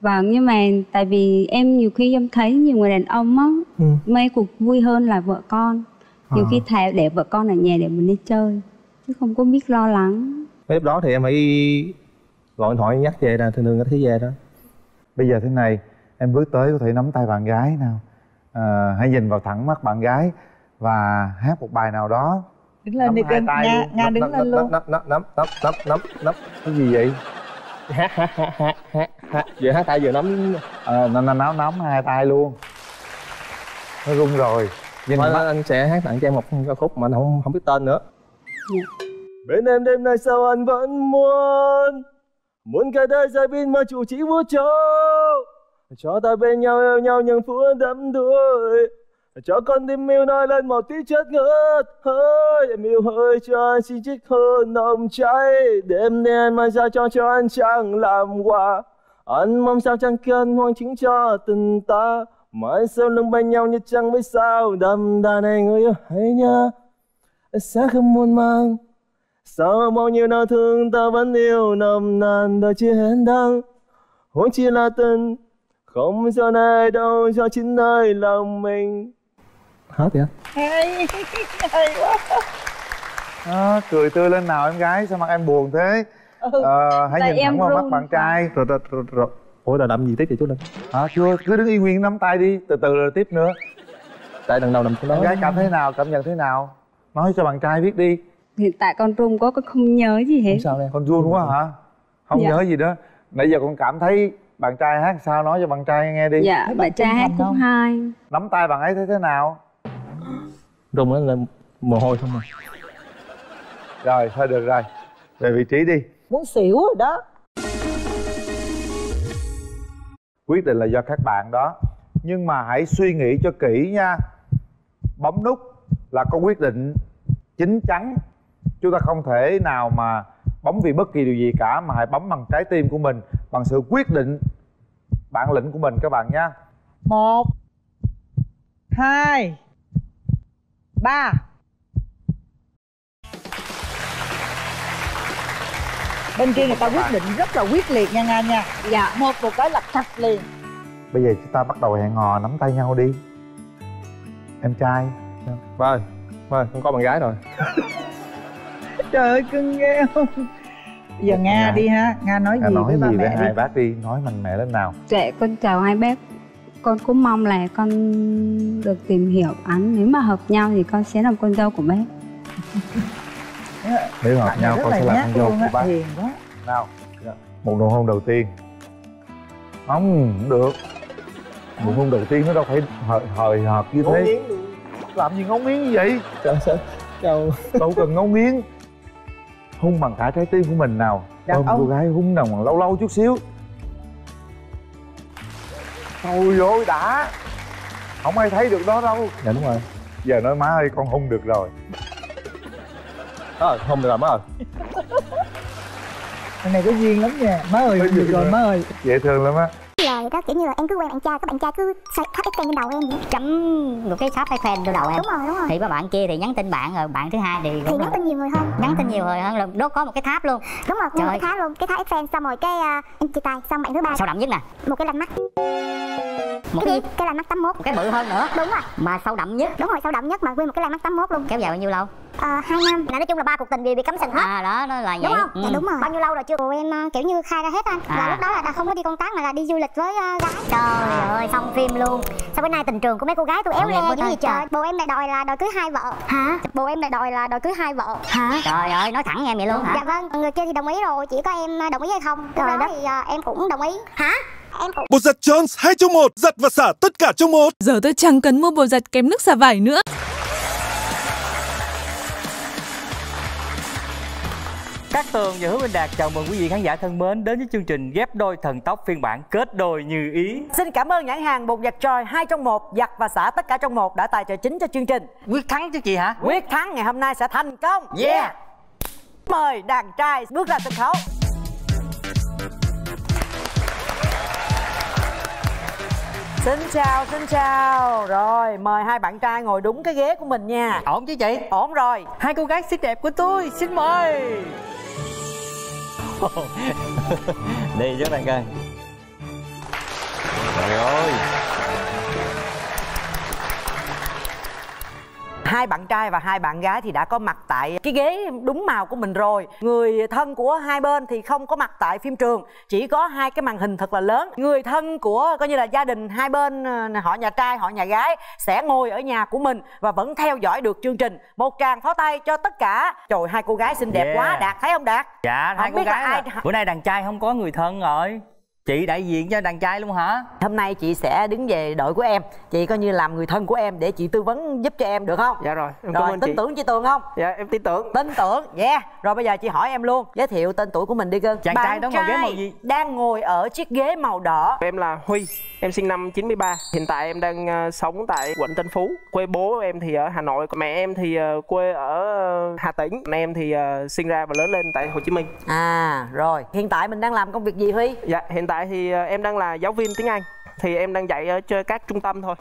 Vâng nhưng mà tại vì em nhiều khi em thấy nhiều người đàn ông á Ừ. mê cuộc vui hơn là vợ con. Nhiều À. khi thà để vợ con ở nhà để mình đi chơi chứ không có biết lo lắng Cái lúc đó thì em phải gọi điện thoại nhắc về là thường thường có thấy về đó. Bây giờ thế này em bước tới có thể nắm tay bạn gái nào. À, hãy nhìn vào thẳng mắt bạn gái và hát một bài nào đó. Đứng lên Nắm đi hai cưng. tay nga luôn. nga Nắm, đứng nắm, lên nắm, luôn. nắm nắm nắm nắm nắm nắm nắm. Cái gì vậy? Hát hát hát hát hát vừa hát tay vừa nắm? Nó nó nắm nắm hai tay luôn. Nó run rồi. Nhìn mắt. anh sẽ hát tặng cho em một ca khúc mà anh không không biết tên nữa bên em đêm nay sao anh vẫn muốn? Muốn cả đời dài bên mà chủ chỉ vũ trụ? Cho ta bên nhau yêu nhau những phút đắm đuối. Cho con tim yêu nói lên một tí chất ngất hơi. Em yêu hơi cho anh xin trích hơn nồng cháy. Đêm nay anh mang ra cho cho anh chẳng làm quà. Anh mong sao chẳng cần hoang chính cho tình ta. Mà anh sau lưng bên nhau như chẳng biết sao. Đầm đà này người yêu hãy nhớ sẽ không muốn mang sau bao nhiêu đau thương ta vẫn yêu nồng nàn đời chưa hẹn đắng. Huống chỉ là tình không do này đâu do chính nơi lòng mình. Hết vậy? Hay hay quá. À, cười tươi lên nào em gái sao mặt em buồn thế? Ừ. ờ, hãy nhìn em thẳng vào mắt bạn trai. rồi rồi rồi rồi. Ủa là đậm gì tiếp vậy chú linh? Hả chưa cứ đứng yên nguyên nắm tay đi từ từ rồi tiếp nữa. Tại lần đầu nằm chú nói bạn gái cảm thấy nào cảm nhận thế nào? Nói cho bạn trai biết đi hiện tại con run quá con không nhớ gì hết. Sao đây con run quá hả? Không Dạ. nhớ gì đó. Nãy giờ con cảm thấy bạn trai hát sao nói cho bạn trai nghe đi. Dạ bạn trai hát cũng hay nắm tay bạn ấy thấy thế nào? Rung nó là mồ hôi không à. Rồi thôi được rồi. Về vị trí đi. Muốn xỉu rồi đó. Quyết định là do các bạn đó. Nhưng mà hãy suy nghĩ cho kỹ nha. Bấm nút là có quyết định chín chắn chúng ta không thể nào mà bấm vì bất kỳ điều gì cả mà hãy bấm bằng trái tim của mình bằng sự quyết định bản lĩnh của mình các bạn nha một hai ba. Bên kia người ta quyết định rất là quyết liệt nha nga nha. Dạ một một cái lập thạch liền. Bây giờ chúng ta bắt đầu hẹn hò nắm tay nhau đi. Em trai. Vâng vâng con có bạn gái rồi trời ơi cưng ghê không? Giờ nga Nga. đi ha. Nga nói Nga gì nói với ba gì với mẹ hai đi? bác đi? Nói mạnh mẽ lên nào. Dạ con chào hai bác. Con cũng mong là con được tìm hiểu anh nếu mà hợp nhau thì con sẽ làm con dâu của bác. Nếu hợp nhau con là sẽ làm con dâu của bác. hiền quá. Nào một nụ hôn đầu tiên. Không được. Nụ hôn đầu tiên nó đâu phải hời hời hợt như thế. làm gì ngấu nghiến như vậy? Chào sao chào đâu cần ngấu nghiến hôn bằng cả trái tim của mình nào. Đàn ôm ông. cô gái hôn nào bằng lâu lâu chút xíu. Thôi ôi đã. Không ai thấy được đó đâu. Dạ đúng rồi. Giờ nói má ơi con hôn được rồi. Ờ không được rồi má ơi. Thằng này có duyên lắm nha. Má ơi Có được rồi má ơi. Dễ thương lắm á lời đó kiểu như là em cứ quen bạn trai các bạn trai cứ xoay thắp cái trên đầu em vậy. Chấm một cái shop fan trên đầu em. Đúng rồi đúng rồi. Thì có bạn kia thì nhắn tin bạn rồi bạn thứ hai thì thì nhắn tin nhiều người hơn. Nhắn tin nhiều người hơn là đó có một cái tháp luôn. Đúng rồi Trời. một cái tháp luôn. Cái tháp fan xong rồi cái uh, em chia tay xong bạn thứ ba. Sâu đậm nhất nè. Một cái lành mắt. Một cái cái gì? cái lành mắt 81 cái bự hơn nữa. Đúng rồi. Mà sâu đậm nhất. Đúng rồi sâu đậm nhất mà nguyên một cái lành mắt 81 luôn. Kéo dài bao nhiêu lâu ờ hai năm. Là nói chung là ba cuộc tình vì bị cấm sừng hết. À đó nó là vậy. đúng không? Ừ. dạ đúng rồi. Bao nhiêu lâu rồi chưa? Tụi em ờ, kiểu như khai ra hết anh. Là À. lúc đó là đã không có đi công tác mà là đi du lịch với ờ, gái. Trời ơi xong phim luôn. Sao bữa nay tình trường của mấy cô gái tôi éo le dữ gì trời? bồ em lại đòi là đòi cưới hai vợ. Hả? Bồ em lại đòi là đòi cưới hai vợ. Hả? Trời ơi nói thẳng em vậy luôn hả? Dạ vâng người kia thì đồng ý rồi. Chỉ có em ờ, đồng ý hay không. Lúc đó thì ờ, em cũng đồng ý. Hả? Em cũng Bột giặt Jones 2 trong 1 Giặt và xả tất cả trong một. Giờ tôi chẳng cần mua bột giặt kém nước xả vải nữa. Cát Tường và Hứa Minh Đạt chào mừng quý vị khán giả thân mến đến với chương trình ghép đôi thần tốc phiên bản kết đôi như ý. Xin cảm ơn nhãn hàng bột giặt Joy 2 trong 1 giặt và xả tất cả trong một đã tài trợ chính cho chương trình. Quyết thắng chứ chị hả? Quyết thắng ngày hôm nay sẽ thành công. Yeah. Mời đàn trai bước ra sân khấu. Xin chào, xin chào. Rồi, mời hai bạn trai ngồi đúng cái ghế của mình nha. Ổn chứ chị? Ổn rồi. Hai cô gái xinh đẹp của tôi, xin mời. Đi trước đây coi. Trời ơi. Hai bạn trai và hai bạn gái thì đã có mặt tại cái ghế đúng màu của mình rồi Người thân của hai bên thì không có mặt tại phim trường Chỉ có hai cái màn hình thật là lớn Người thân của coi như là gia đình hai bên ờ, họ nhà trai họ nhà gái Sẽ ngồi ở nhà của mình và vẫn theo dõi được chương trình Một tràng pháo tay cho tất cả Trời hai cô gái xinh đẹp Yeah. quá Đạt thấy không Đạt? Dạ, hai Không cô biết là gái ai-. Bữa nay đàn trai không có người thân rồi. Chị đại diện cho đàn trai luôn hả? Hôm nay chị sẽ đứng về đội của em Chị coi như làm người thân của em để chị tư vấn giúp cho em được không? Dạ rồi, em cảm Rồi ơn tin chị. tưởng chị Tường không? Dạ em tin tưởng Tin tưởng, yeah Rồi bây giờ chị hỏi em luôn Giới thiệu tên tuổi của mình đi cưng Chàng trai đó ngồi ghế màu gì? Đang ngồi ở chiếc ghế màu đỏ Em là Huy, em sinh năm 93 Hiện tại em đang ờ, sống tại quận Tân Phú Quê bố em thì ở Hà Nội mẹ em thì ờ, quê ở Hà Tĩnh Còn Em thì ờ, sinh ra và lớn lên tại Hồ Chí Minh À rồi Hiện tại mình đang làm công việc gì Huy? Dạ hiện tại thì ờ, em đang là giáo viên tiếng Anh Thì em đang dạy ở cho các trung tâm thôi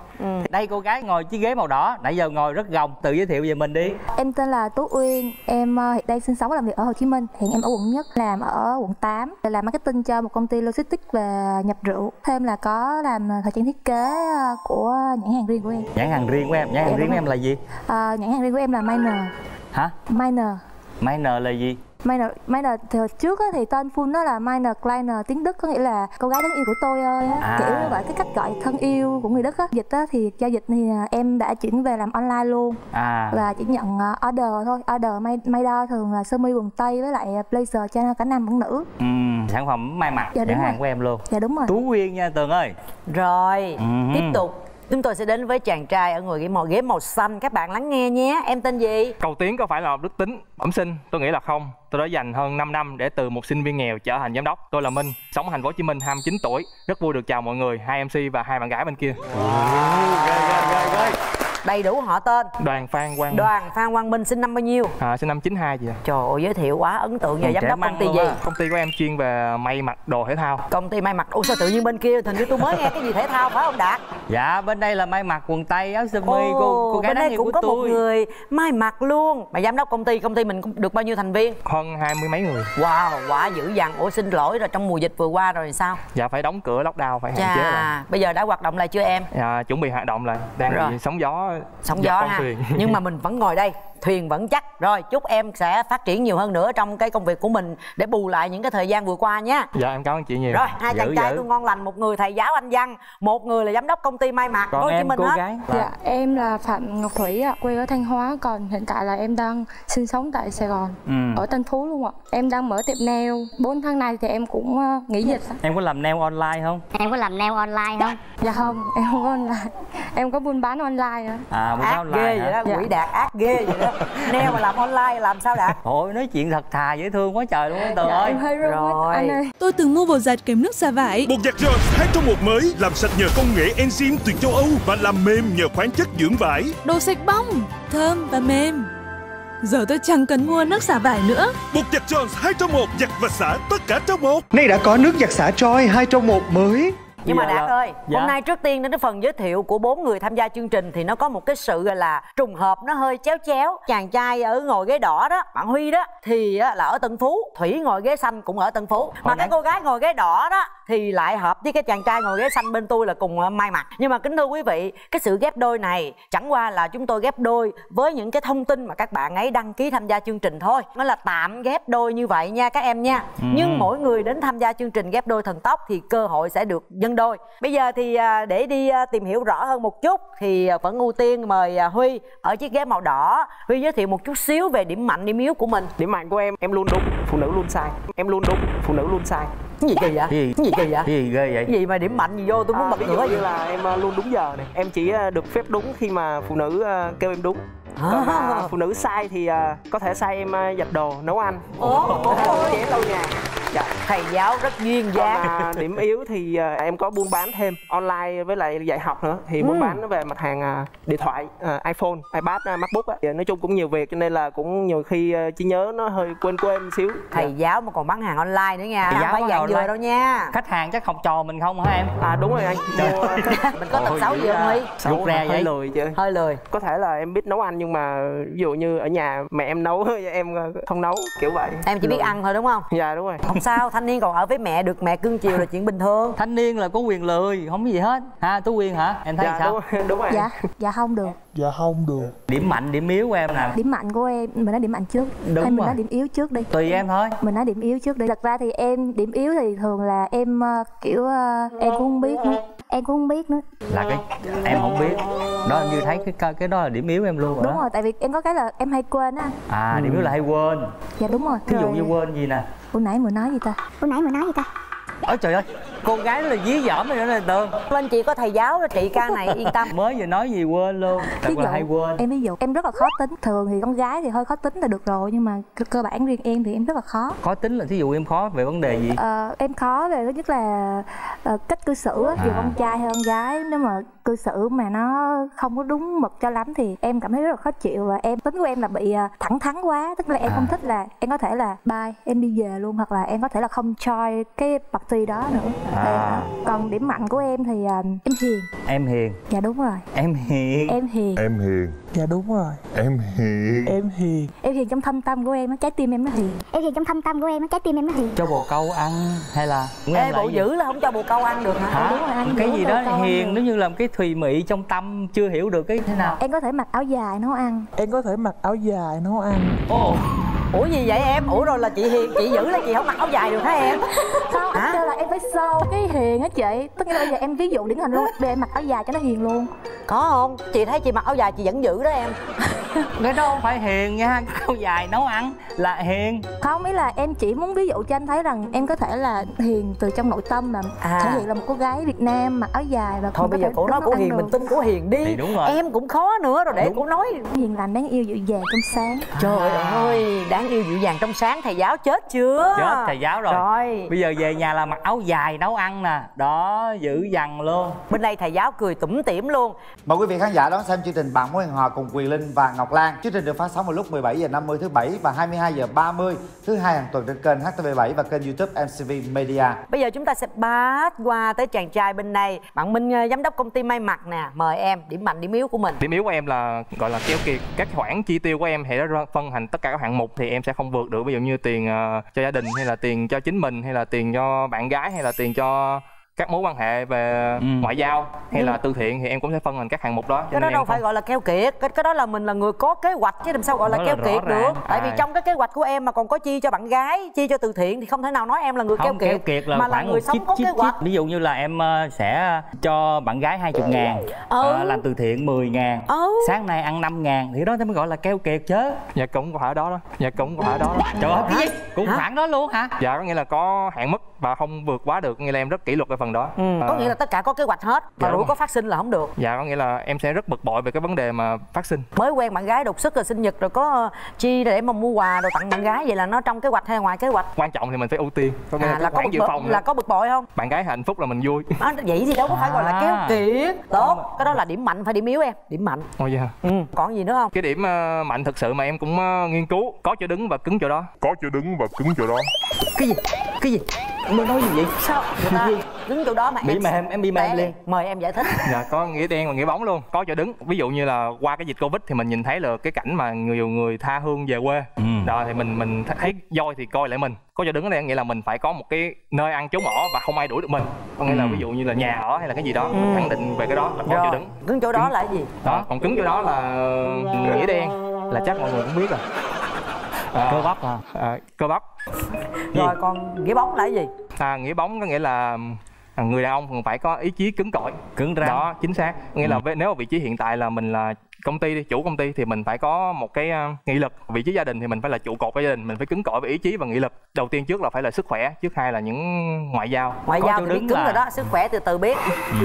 Đây cô gái ngồi chiếc ghế màu đỏ, nãy giờ ngồi rất gồng, tự giới thiệu về mình đi. Em tên là Tú Uyên, em ờ, hiện đang sinh sống và làm việc ở Hồ Chí Minh. Hiện em ở quận nhất, làm ở quận 8, làm marketing cho một công ty logistics và nhập rượu. Thêm là có làm thời trang thiết kế ờ, của nhãn hàng riêng của em. Nhãn hàng riêng của em, nhãn hàng Dạ, riêng của em là gì? Ờ, nhãn hàng riêng của em là Minor. Hả? Minor. Minor là gì? Minor, minor thì hồi trước á, thì tên full nó là Minor Kleiner tiếng Đức có nghĩa là cô gái đáng yêu của tôi ơi á. À. Kiểu như vậy cái cách gọi thân yêu của người Đức á. Dịch á thì giao dịch thì à, em đã chuyển về làm online luôn à và chỉ nhận à, order thôi. Order may may đo thường là sơ mi quần tây với lại blazer cho cả nam lẫn nữ. ừ, sản phẩm may mặc Dạ, đúng hàng của em luôn Dạ đúng rồi. tú quyên nha tường ơi Rồi, Ừ. tiếp tục Chúng tôi sẽ đến với chàng trai ở ngồi ghế màu ghế màu xanh Các bạn lắng nghe nhé Em tên gì? Cầu tiến có phải là đức tính bẩm sinh? Tôi nghĩ là không. Tôi đã dành hơn 5 năm để từ một sinh viên nghèo trở thành giám đốc. Tôi là Minh, sống ở thành phố Hồ Chí Minh 29 tuổi. Rất vui được chào mọi người, hai MC và hai bạn gái bên kia. Đầy đủ họ tên Đoàn Phan Quang Đoàn Phan Quang Minh sinh năm bao nhiêu? à, sinh năm 92 chị ạ. Trời ơi giới thiệu quá ấn tượng về giám đốc công ty gì? Công ty của em chuyên về may mặc đồ thể thao. Công ty may mặc Ủa sao tự nhiên bên kia Hình như tôi mới nghe cái gì thể thao phải không Đạt? dạ bên đây là may mặc quần tây áo sơ mi cô cô gái bên đáng đây yêu cũng của có một tôi người may mặc luôn Mà giám đốc công ty Công ty mình cũng được bao nhiêu thành viên? Hơn hai mươi mấy người. Wow, quá dữ dằn Ủa xin lỗi rồi trong mùa dịch vừa qua rồi sao? Dạ phải đóng cửa lockdown phải hạn chế lại. Bây giờ đã hoạt động lại chưa em? À, chuẩn bị hoạt động lại, đang Rồi. sóng gió sóng dọc gió ha thuyền. nhưng mà mình vẫn ngồi đây thuyền vẫn chắc rồi chúc em sẽ phát triển nhiều hơn nữa trong cái công việc của mình để bù lại những cái thời gian vừa qua nhé Dạ em cảm ơn chị nhiều. rồi hai chàng trai tôi ngon lành một người thầy giáo anh văn một người là giám đốc công ty may mặc Còn em, Minh cô hết. gái? Dạ, em là Phạm Ngọc Thủy ạ, quê ở Thanh Hóa, còn hiện tại là em đang sinh sống tại Sài Gòn, Ừ. ở Tân Phú luôn ạ. Em đang mở tiệm nail, 4 tháng nay thì em cũng ờ, nghỉ dịch ạ. em có làm nail online không Em có làm nail online không? Dạ không, em không có online, em có buôn bán online nữa. À ác ghê hả? vậy đó Dạ. quỷ đạt ác ghê vậy đó neo mà làm online làm sao đạt Ôi nói chuyện thật thà dễ thương quá trời luôn á Tường Dạ, ơi Rồi. á, anh ơi. Tôi từng mua bột giặt kèm nước xả vải. Bột giặt Jones 2 trong một mới làm sạch nhờ công nghệ enzyme từ châu Âu và làm mềm nhờ khoáng chất dưỡng vải. Đồ sạch bong, thơm và mềm. Giờ tôi chẳng cần mua nước xả vải nữa. Bột giặt Jones 2 trong một giặt và xả tất cả trong một. Nay đã có nước giặt xả Troy 2 trong 1 mới. Nhưng mà đạt là- ơi dạ. hôm nay trước tiên đến cái phần giới thiệu của bốn người tham gia chương trình thì nó có một cái sự gọi là trùng hợp nó hơi chéo chéo chàng trai ở ngồi ghế đỏ đó bạn huy đó thì á, là ở tân phú thủy ngồi ghế xanh cũng ở tân phú mà cái cô gái ngồi ghế đỏ đó thì lại hợp với cái chàng trai ngồi ghế xanh bên tôi là cùng ờ, may mặc. Nhưng mà kính thưa quý vị cái sự ghép đôi này chẳng qua là chúng tôi ghép đôi với những cái thông tin mà các bạn ấy đăng ký tham gia chương trình thôi. Nó là tạm ghép đôi như vậy nha các em nha. Ừ. nhưng mỗi người đến tham gia chương trình ghép đôi thần tốc thì cơ hội sẽ được nhân đôi. Bây giờ thì à, để đi à, tìm hiểu rõ hơn một chút thì vẫn ưu tiên mời huy ở chiếc ghế màu đỏ. Huy giới thiệu một chút xíu về điểm mạnh điểm yếu của mình. Điểm mạnh của em em luôn đúng phụ nữ luôn sai. Em luôn đúng phụ nữ luôn sai cái gì kỳ vậy? Gì? Cái gì kỳ vậy? Cái gì ghê vậy? Cái gì mà điểm mạnh gì vô tôi muốn À, bật như gì là em à, luôn đúng giờ này. Em chỉ à, được phép đúng khi mà phụ nữ à, kêu em đúng còn à, phụ nữ sai thì à, có thể sai em à, giặt đồ nấu ăn. Chế lau nhà. Dạ. thầy giáo rất duyên còn dáng. à, điểm yếu thì à, em có buôn bán thêm online với lại dạy học nữa. Thì buôn Ừ. bán về mặt hàng à, điện thoại à, iphone ipad à, macbook á. Nói chung cũng nhiều việc cho nên là cũng nhiều khi à, trí nhớ nó hơi quên quên xíu. Thầy giáo mà còn bán hàng online nữa nha. Thầy không giáo phải dạng vừa đâu nha. Khách hàng chắc học trò mình không hả em? À đúng rồi anh. Mua- mình có gì không ra. huy? Xấu Rụt rè hơi vậy? lười chứ. Hơi lười. Có thể là em biết nấu ăn nhưng mà ví dụ như ở nhà mẹ em nấu em không nấu kiểu vậy em chỉ biết ăn thôi đúng không dạ đúng rồi không sao thanh niên còn ở với mẹ được mẹ cưng chiều là chuyện bình thường thanh niên là có quyền lười không có gì hết ha tú quyên hả em thấy dạ sao đúng, đúng rồi Dạ, dạ không được. Dạ không được. điểm mạnh điểm yếu của em nè Điểm mạnh của em, mình nói điểm mạnh trước. Đúng Hay mình rồi. nói điểm yếu trước đi. tùy em thôi Mình nói điểm yếu trước đi. Thật ra thì em điểm yếu thì thường là em ờ, kiểu ờ, em cũng không biết nữa. Em cũng không biết nữa. là cái em không biết đó em như thấy cái cái, đó là điểm yếu em luôn rồi Đúng đó rồi, tại vì em có cái là em hay quên á. à điểm yếu là hay quên Dạ đúng rồi. ví dụ Rồi, như quên gì nè Bữa nãy mình nói gì ta? Bữa nãy mình nói gì ta? Ôi trời ơi cô gái là dí dỏm rồi nữa nè tường bên chị có thầy giáo trị ca này yên tâm. Mới vừa nói gì quên luôn. Thật là hay dụ, quên. em ví dụ em rất là khó tính. Thường thì con gái thì hơi khó tính là được rồi nhưng mà cơ, cơ bản riêng em thì em rất là khó. Khó tính là thí dụ em khó về vấn đề gì? Ờ, em khó về thứ nhất là ờ, cách cư xử á, dù À. con trai hay con gái nếu mà cư xử mà nó không có đúng mực cho lắm thì em cảm thấy rất là khó chịu và em tính của em là bị ờ, thẳng thắn quá. Tức là em À. không thích là em có thể là bye em đi về luôn. Hoặc là em có thể là không choi cái party đó nữa. À. còn điểm mạnh của em thì ờ, em hiền. Em hiền. Dạ đúng rồi. Em hiền. Em hiền. Em hiền dạ đúng rồi. Em hiền. Em hiền. Em hiền trong thâm tâm của em á trái tim em nó hiền. Em hiền trong thâm tâm của em á trái tim em nó hiền. Cho bồ câu ăn hay là ê bộ dữ là không cho bồ câu ăn được hả? Hả? Đúng rồi, ăn cái gì đó hiền nếu như làm cái thùy mị trong tâm chưa hiểu được cái thế nào. Em có thể mặc áo dài nấu ăn. Em có thể mặc áo dài nấu ăn. ồ. Ủa gì vậy em? Ủa rồi là chị hiền chị giữ là chị không mặc áo dài được hả em? Không Hả? anh kêu là em phải sâu cái hiền á chị. Tức nghĩa là bây giờ em ví dụ điển hình luôn bây em mặc áo dài cho nó hiền luôn. Có không? Chị thấy chị mặc áo dài chị vẫn giữ đó em. cái đó không phải hiền nha áo dài nấu ăn là hiền không ý là em chỉ muốn ví dụ cho anh thấy rằng em có thể là hiền từ trong nội tâm mà À. thể hiện là một cô gái Việt Nam mặc áo dài và thôi cũng có bây giờ cổ nói cổ hiền được. mình tin cổ hiền đi Thì đúng rồi. em cũng khó nữa rồi để Đúng. cổ nói hiền lành đáng yêu dịu dàng trong sáng trời ơi đáng yêu dịu dàng trong sáng thầy giáo chết chưa chết thầy giáo rồi. rồi bây giờ về nhà là mặc áo dài nấu ăn nè đó dữ dằn luôn bên đây thầy giáo cười tủm tỉm luôn Mời quý vị khán giả đón xem chương trình Bạn mối hẹn hò cùng Quyền Linh và Ngọc Lan. Chương trình được phát sóng vào lúc 17 giờ 50 thứ bảy và 22 giờ 30 thứ hai hàng tuần trên kênh HTV7 và kênh YouTube MCV Media. bây giờ chúng ta sẽ bát qua tới chàng trai bên này bạn minh ờ, giám đốc công ty may mặc nè mời em điểm mạnh điểm yếu của mình điểm yếu của em là gọi là keo kiệt các khoản chi tiêu của em thì nó phân thành tất cả các hạng mục thì em sẽ không vượt được ví dụ như tiền ờ, cho gia đình hay là tiền cho chính mình hay là tiền cho bạn gái hay là tiền cho các mối quan hệ về ngoại giao hay là từ thiện thì em cũng sẽ phân thành các hạng mục đó. Cho cái đó nên đâu em phải không- gọi là keo kiệt. Cái cái đó là mình là người có kế hoạch chứ làm sao gọi là keo là kiệt được. tại vì À. trong cái kế hoạch của em mà còn có chi cho bạn gái chi cho từ thiện thì không thể nào nói em là người không keo keo kiệt, kiệt là mà là khoảng người một sống chip có chip kế hoạch. Chip ví dụ như là em ờ, sẽ cho bạn gái 20 ngàn Ừ. ờ, làm từ thiện 10 ngàn Ừ. sáng nay ăn 5 ngàn thì đó mới gọi là keo kiệt chứ. Dạ cũng có phải đó đó. Dạ cũng có phải đó đó. Trời ơi cái gì? Cũng khoảng đó luôn hả? Dạ có nghĩa là có hạn mức và không vượt quá được nghĩa là em rất kỷ luật về phần đó. Ừ. có Ờ, nghĩa là tất cả có kế hoạch hết mà Dạ, rủi có phát sinh là không được. Dạ có nghĩa là em sẽ rất bực bội về cái vấn đề mà phát sinh. Mới quen bạn gái đột xuất rồi sinh nhật rồi có ờ, chi để mà mua quà rồi tặng bạn gái vậy là nó trong kế hoạch hay ngoài kế hoạch? Quan trọng thì mình phải ưu tiên có nghĩa à, là, có bực dự bội, phòng là nữa. có bực bội không? Bạn gái hạnh phúc là mình vui. À, vậy thì đâu có phải gọi là À. kiệt. Tốt cái đó là điểm mạnh phải điểm yếu em. Điểm mạnh. Ồ dạ ừ. còn gì nữa không? Cái điểm ờ, mạnh thực sự mà em cũng ờ, nghiên cứu có chỗ đứng và cứng chỗ đó. Có chỗ đứng và cứng chỗ đó. Cái gì? Cái gì Mới nói gì vậy? Sao? Người ta đứng chỗ đó mà Bị em mềm, em bị mềm liền. mời em giải thích. Dạ có nghĩa đen và nghĩa bóng luôn. Có chỗ đứng. Ví dụ như là qua cái dịch covid thì mình nhìn thấy là cái cảnh mà nhiều người tha hương về quê. Ừ. đó thì mình mình thấy voi thì coi lại mình. Có chỗ đứng ở đây nghĩa là mình phải có một cái nơi ăn trốn ở và không ai đuổi được mình. Có nghĩa là Ừ. ví dụ như là nhà ở hay là cái gì đó mình Ừ. khẳng định về cái đó là có Rồi, chỗ đứng. cứng chỗ đó là cái gì? Đó còn cứng chỗ đó là nghĩa đen. Là chắc mọi người cũng biết rồi À, cơ bắp à? À, cơ bắp. Rồi còn nghĩa bóng là cái gì? À, nghĩa bóng có nghĩa là à, người đàn ông thường phải có ý chí cứng cỏi. Cứng rắn. Đó chính xác. Nghĩa là Ừ. với- nếu mà vị trí hiện tại là mình là công ty đi chủ công ty thì mình phải có một cái uh, nghị lực. Vị trí gia đình thì mình phải là trụ cột của gia đình mình phải cứng cỏi về ý chí và nghị lực. Đầu tiên trước là phải là sức khỏe trước hai là những ngoại giao. Ngoại Có giao chỗ thì biết đứng cứng là- rồi đó sức khỏe từ từ biết.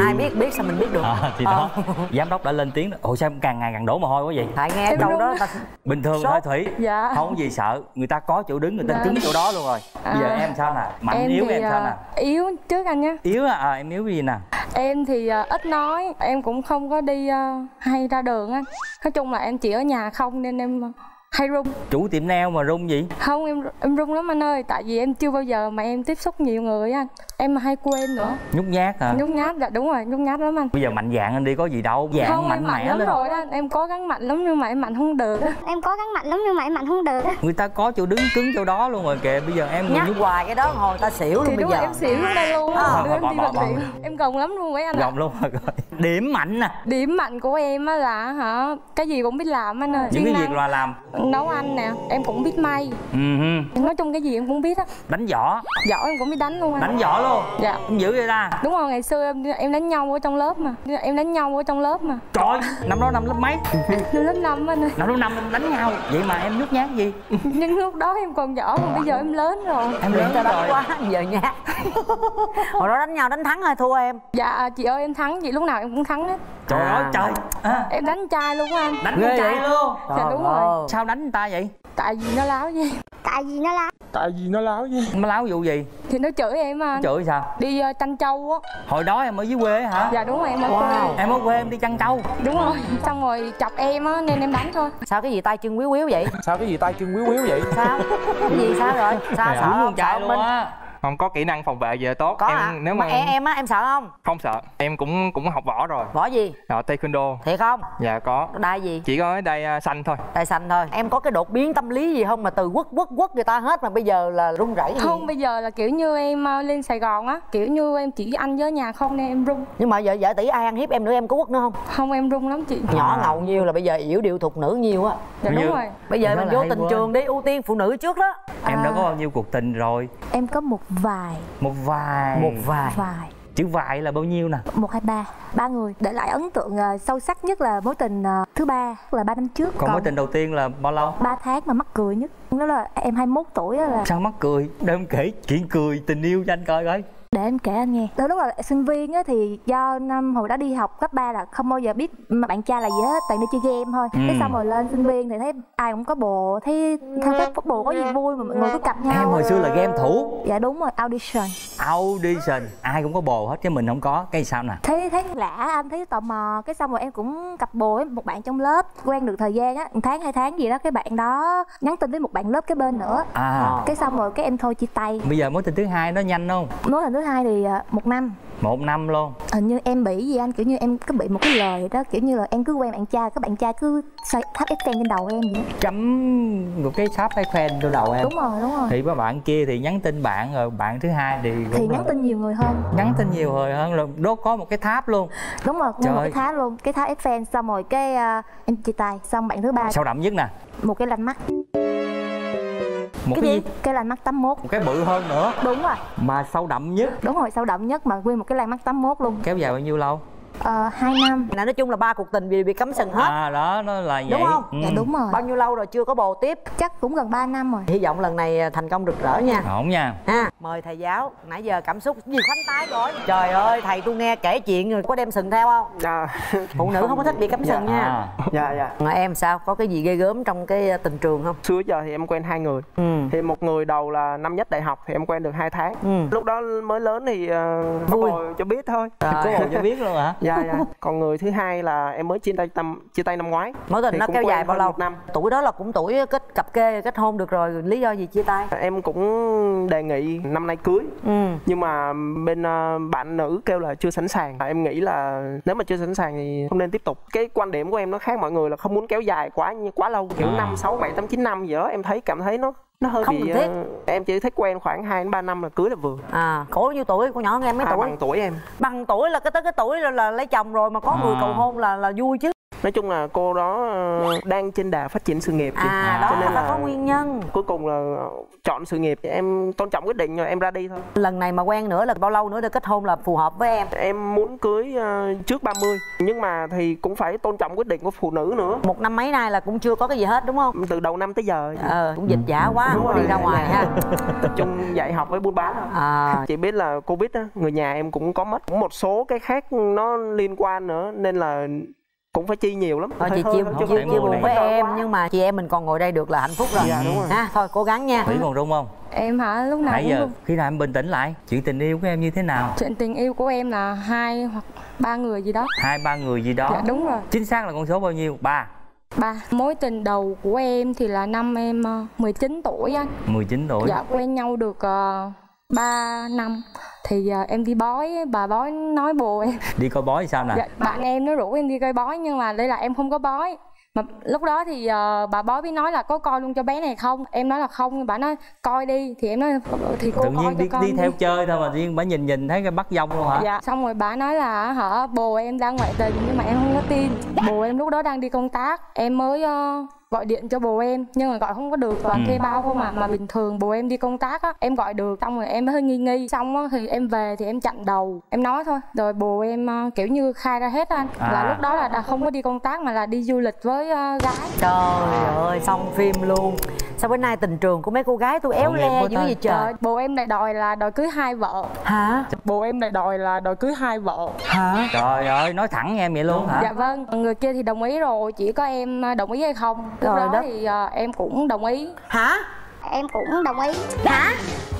Ai biết biết sao mình biết được. À, thì đó. Ờ. giám đốc đã lên tiếng ủa sao càng ngày càng đổ mồ hôi quá vậy? Tại nghe câu đó ta bình thường Sốt. thôi thủy. Dạ. không có gì sợ người ta có chỗ đứng người ta Dạ. cứng chỗ đó luôn rồi. Bây giờ À. em sao nè? Mạnh em yếu thì em sao nè? à, yếu trước anh nhé yếu à, à em yếu cái gì nè? Em thì à, ít nói em cũng không có đi à, hay ra đường á nói chung là em chỉ ở nhà không nên em hay run chủ tiệm nail mà rung gì không em em run lắm anh ơi tại vì em chưa bao giờ mà em tiếp xúc nhiều người á. Anh em mà hay quên nữa. Nhút nhát hả? Nhút nhát dạ đúng rồi nhút nhát lắm anh. Bây giờ mạnh dạng anh đi có gì đâu. Dạng không mạnh em mạnh mẽ lắm lên rồi đó anh. em cố gắng mạnh lắm nhưng mà em mạnh không được. Em cố gắng mạnh lắm nhưng mà em mạnh không được. Người ta có chỗ đứng cứng chỗ đó luôn rồi kìa. Bây giờ em nhắc nhút hoài cái đó hồi người ta xỉu thì luôn bây đúng giờ. rồi em xỉu xuống đây luôn á. Ờ, đưa em đi bệnh viện em gồng lắm luôn ấy anh ạ. gồng luôn rồi điểm mạnh nè điểm mạnh của em á là hả cái gì cũng biết làm anh ơi. Những cái việc là làm nấu ăn nè em cũng biết may. Ừ, nói chung cái gì em cũng biết á. Đánh võ. Võ em cũng biết đánh luôn anh đánh võ luôn? Dạ. Em dữ vậy ta? Đúng rồi ngày xưa em em đánh nhau ở trong lớp mà. Em đánh nhau ở trong lớp mà. Trời năm đó năm lớp mấy? Lớp năm anh ơi. Năm lớp năm em đánh nhau. Vậy mà em nhút nhát gì? Nhưng lúc đó em còn nhỏ còn bây giờ em lớn rồi. Em lớn cho rồi. đánh quá giờ nha hồi đó đánh nhau đánh thắng hay thua em. Dạ chị ơi em thắng. Chị lúc nào em cũng thắng hết. Trời ơi À. trời. À, em đánh trai luôn á anh. Đánh Ghê trai vậy? luôn. Dạ đúng rồi. sao đánh người ta vậy? Tại vì nó láo gì tại vì nó láo. Tại vì nó láo gì nó láo vụ gì? Thì nó chửi em mà. Chửi sao? Đi uh, chăn trâu á. Hồi đó em ở dưới quê hả? Dạ đúng rồi em ở Wow. quê em ở quê em đi chăn trâu đúng rồi xong rồi chọc em á nên em đánh thôi. Sao cái gì tay chân quýu quýu vậy? Sao cái gì tay chân quýu quýu vậy? Sao? Cái gì sao rồi? Sao sợ trai sợ luôn á không có kỹ năng phòng vệ về tốt. Có em hả? nếu mà, mà em em á em sợ không? Không sợ. Em cũng cũng học võ rồi. Võ gì? Rồi taekwondo. Thiệt không? Dạ có. Đai gì? Chỉ có đai à, xanh thôi. Đai xanh thôi. Em có cái đột biến tâm lý gì không mà từ quất quất quất người ta hết mà bây giờ là run rẩy gì? Không bây giờ là kiểu như em ờ, lên sài gòn á kiểu như em chỉ anh với nhà không nên em run. Nhưng mà vợ vợ tỷ ai ăn hiếp em nữa em có quất nữa không? Không em run lắm chị. Nhỏ ngầu nhiêu là bây giờ yểu điệu thục nữ nhiều á. Dạ đúng rồi. Bây giờ mình vô tình trường đi ưu tiên phụ nữ trước đó. Em đã có bao nhiêu cuộc tình rồi? Em có một vài. Một vài. Một vài. Vài. Chữ vài là bao nhiêu nè? Một hai ba. Ba người. Để lại ấn tượng ờ, sâu sắc nhất là mối tình ờ, thứ ba là ba năm trước. Còn mối tình đầu tiên là bao lâu? Ba tháng mà mắc cười nhất. Đó là em 21 tuổi á là sao mắc cười? Để em kể chuyện cười tình yêu cho anh coi coi để em kể anh nghe. Đó lúc là sinh viên á thì do năm hồi đó đi học cấp 3 là không bao giờ biết mà bạn trai là gì hết toàn đi chơi game thôi. Ừ. cái xong rồi lên sinh viên thì thấy ai cũng có bồ thấy theo các bồ có gì vui mà mọi người cứ cặp nhau em hồi xưa là game thủ. Dạ đúng rồi audition. Audition. Ai cũng có bồ hết chứ mình không có. Cái sao nè? Thấy thấy lạ anh thấy tò mò. Cái xong rồi em cũng cặp bồ với một bạn trong lớp quen được thời gian á một tháng hai tháng gì đó cái bạn đó nhắn tin với một bạn lớp cái bên nữa. À. Cái xong rồi cái em thôi chia tay. Bây giờ mối tình thứ hai nó nhanh không? Mối lần thứ hai thì à, một năm. Một năm luôn. Hình như em bị gì anh? Kiểu như em cứ bị một cái lời đó. Kiểu như là em cứ quen bạn trai các bạn trai cứ xoay tháp Eiffel trên đầu em vậy chấm một cái tháp Eiffel trên đầu em. Đúng rồi đúng rồi. Thì mấy bạn kia thì nhắn tin bạn rồi bạn thứ hai thì thì nhắn tin nhiều người hơn. Nhắn tin nhiều người hơn là đó có một cái tháp luôn. Đúng rồi nguyên một cái tháp luôn. Cái tháp Eiffel xong rồi cái à, em chia tay. Xong bạn thứ ba. Sâu đậm nhất nè? Một cái lành mắt một cái, cái gì? gì? Cái lành mắt 81 một cái bự hơn nữa. Đúng rồi. Mà sâu đậm nhất. Đúng rồi sâu đậm nhất mà nguyên một cái làn mắt 81 luôn. Kéo dài bao nhiêu lâu? Ờ, 2 năm. Nói chung là ba cuộc tình vì bị cấm sừng hết. À đó nó là vậy. đúng không Ừ. dạ đúng rồi. Bao nhiêu lâu rồi chưa có bồ tiếp? Chắc cũng gần 3 năm rồi. Hy vọng lần này thành công rực rỡ nha. Ổn nha. Ha mời thầy giáo. Nãy giờ cảm xúc gì khoanh tay rồi? Trời ơi thầy tôi nghe kể chuyện rồi có đem sừng theo không? Dạ phụ nữ không có thích bị cấm sừng nha. À. dạ dạ. Mà em sao? Có cái gì ghê gớm trong cái tình trường không? Xưa giờ thì em quen hai người. Ừ. Thì một người đầu là năm nhất đại học thì em quen được hai tháng. Ừ. Lúc đó mới lớn thì uh, Vui. cho biết thôi. Có bồ cho biết luôn hả? Dạ dạ. Còn người thứ hai là em mới chia tay tâm chia tay năm ngoái. Mối tình Thì nó kéo dài bao lâu? một năm. Tuổi đó là cũng tuổi kết cặp kê kết hôn được rồi lý do gì chia tay? Em cũng đề nghị năm nay cưới. Ừ. Nhưng mà bên ờ, bạn nữ kêu là chưa sẵn sàng. Em nghĩ là nếu mà chưa sẵn sàng thì không nên tiếp tục. Cái quan điểm của em nó khác mọi người là không muốn kéo dài quá quá lâu. Kiểu À. năm sáu bảy tám chín năm gì đó em thấy cảm thấy nó nó hơi Không bị cần thiết. ờ, em chỉ thích quen khoảng 2 đến 3 năm là cưới là vừa. À cổ nhiêu tuổi cô nhỏ em mấy à, tuổi? bằng tuổi em. Bằng tuổi là cái tới cái tuổi là, là lấy chồng rồi mà có người À. cầu hôn là là vui chứ nói chung là cô đó ờ, đang trên đà phát triển sự nghiệp chị. à Cho nên là có nguyên nhân. cuối cùng là chọn sự nghiệp. Em tôn trọng quyết định rồi em ra đi thôi. Lần này mà quen nữa là bao lâu nữa để kết hôn là phù hợp với em? Em muốn cưới ờ, trước 30 nhưng mà thì cũng phải tôn trọng quyết định của phụ nữ nữa. Một năm mấy nay là cũng chưa có cái gì hết đúng không? Từ đầu năm tới giờ. Ờ cũng dịch giả quá không có đi ra ngoài ha. Tập trung dạy học với buôn bán thôi. À. Chị biết là covid á người nhà em cũng có mất. Một số cái khác nó liên quan nữa nên là cũng phải chi nhiều lắm. Thôi chị chia thôi, chia, chứ chia, không chia buồn với em nhưng mà chị em mình còn ngồi đây được là hạnh phúc rồi. Dạ, đúng rồi. ha thôi cố gắng nha. Thủy còn rung không? Em hả? Lúc nào nãy cũng giờ khi nào em bình tĩnh lại chuyện tình yêu của em như thế nào? Chuyện tình yêu của em là hai hoặc ba người gì đó. Hai ba người gì đó. Dạ đúng rồi. Chính xác là con số bao nhiêu? Ba. Ba. Mối tình đầu của em thì là năm em ờ, 19 tuổi anh. 19 tuổi. Dạ quen nhau được uh, 3 năm. Thì ờ, em đi bói bà bói nói bồ em. Đi coi bói thì sao nè? Dạ, bạn em nó rủ em đi coi bói nhưng mà đây là em không có bói. Mà lúc đó thì ờ, bà bói mới nói là có coi luôn cho bé này không? Em nói là không bà nói coi đi. Thì em nói thì cô tự coi nhiên cho đi, đi theo chơi thôi mà tự nhiên bà nhìn nhìn thấy cái bắt dông luôn hả? Dạ, xong rồi bà nói là hả bồ em đang ngoại tình nhưng mà em không có tin. Bồ em lúc đó đang đi công tác, em mới ờ, gọi điện cho bồ em nhưng mà gọi không có được toàn Ừ. thuê bao không mà mà bình thường bồ em đi công tác á em gọi được xong rồi em mới hơi nghi nghi xong á thì em về thì em chặn đầu em nói thôi. Rồi bồ em ờ, kiểu như khai ra hết anh. À. là lúc đó là đã không có đi công tác mà là đi du lịch với ờ, gái. Trời ơi xong phim luôn. Sao bữa nay tình trường của mấy cô gái tôi éo le dữ vậy trời? Bồ em lại đòi là đòi cưới hai vợ. Hả? Bồ em lại đòi là đòi cưới hai vợ. Hả? Trời ơi nói thẳng em vậy luôn hả? Dạ vâng, người kia thì đồng ý rồi, chỉ có em ờ, đồng ý hay không. Lúc Trời đó đất. thì ờ, em cũng đồng ý. hả? Em cũng đồng ý. Hả?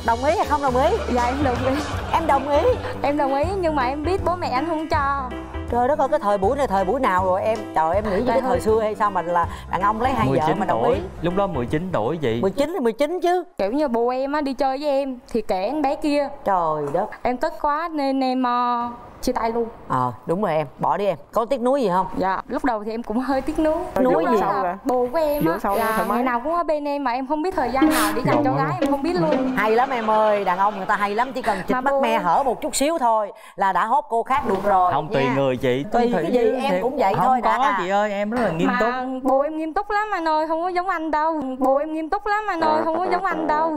Đồng ý hay không đồng ý? Dạ em đồng ý. em đồng ý. Em đồng ý nhưng mà em biết bố mẹ anh không cho. trời đất ơi cái thời buổi này thời buổi nào rồi em? Trời em nghĩ như cái thời xưa hay sao mà là đàn ông lấy hai vợ 19 mà đồng tuổi. Ý lúc đó 19 tuổi chị 19 thì 19 chứ. Kiểu như bố em á đi chơi với em thì kể con bé kia. Trời đất. Em tức quá nên em ờ, chia tay luôn. Ờ đúng rồi em. Bỏ đi em. Có tiếc nuối gì không? Dạ lúc đầu thì em cũng hơi tiếc nuối. Nuối gì? là bố của em á. Mái. ngày nào cũng ở bên em mà em không biết thời gian nào để dành cho gái em không biết luôn. Hay lắm em ơi. Đàn ông người ta hay lắm chỉ cần chích mắt bố me hở một chút xíu thôi là đã hốt cô khác được rồi không tùy người chị Tùy cái gì, em cũng vậy không thôi, à. chị ơi em rất là nghiêm túc. bố em nghiêm túc lắm anh ơi không có giống anh đâu. Bố em nghiêm túc lắm anh ơi không có giống anh đâu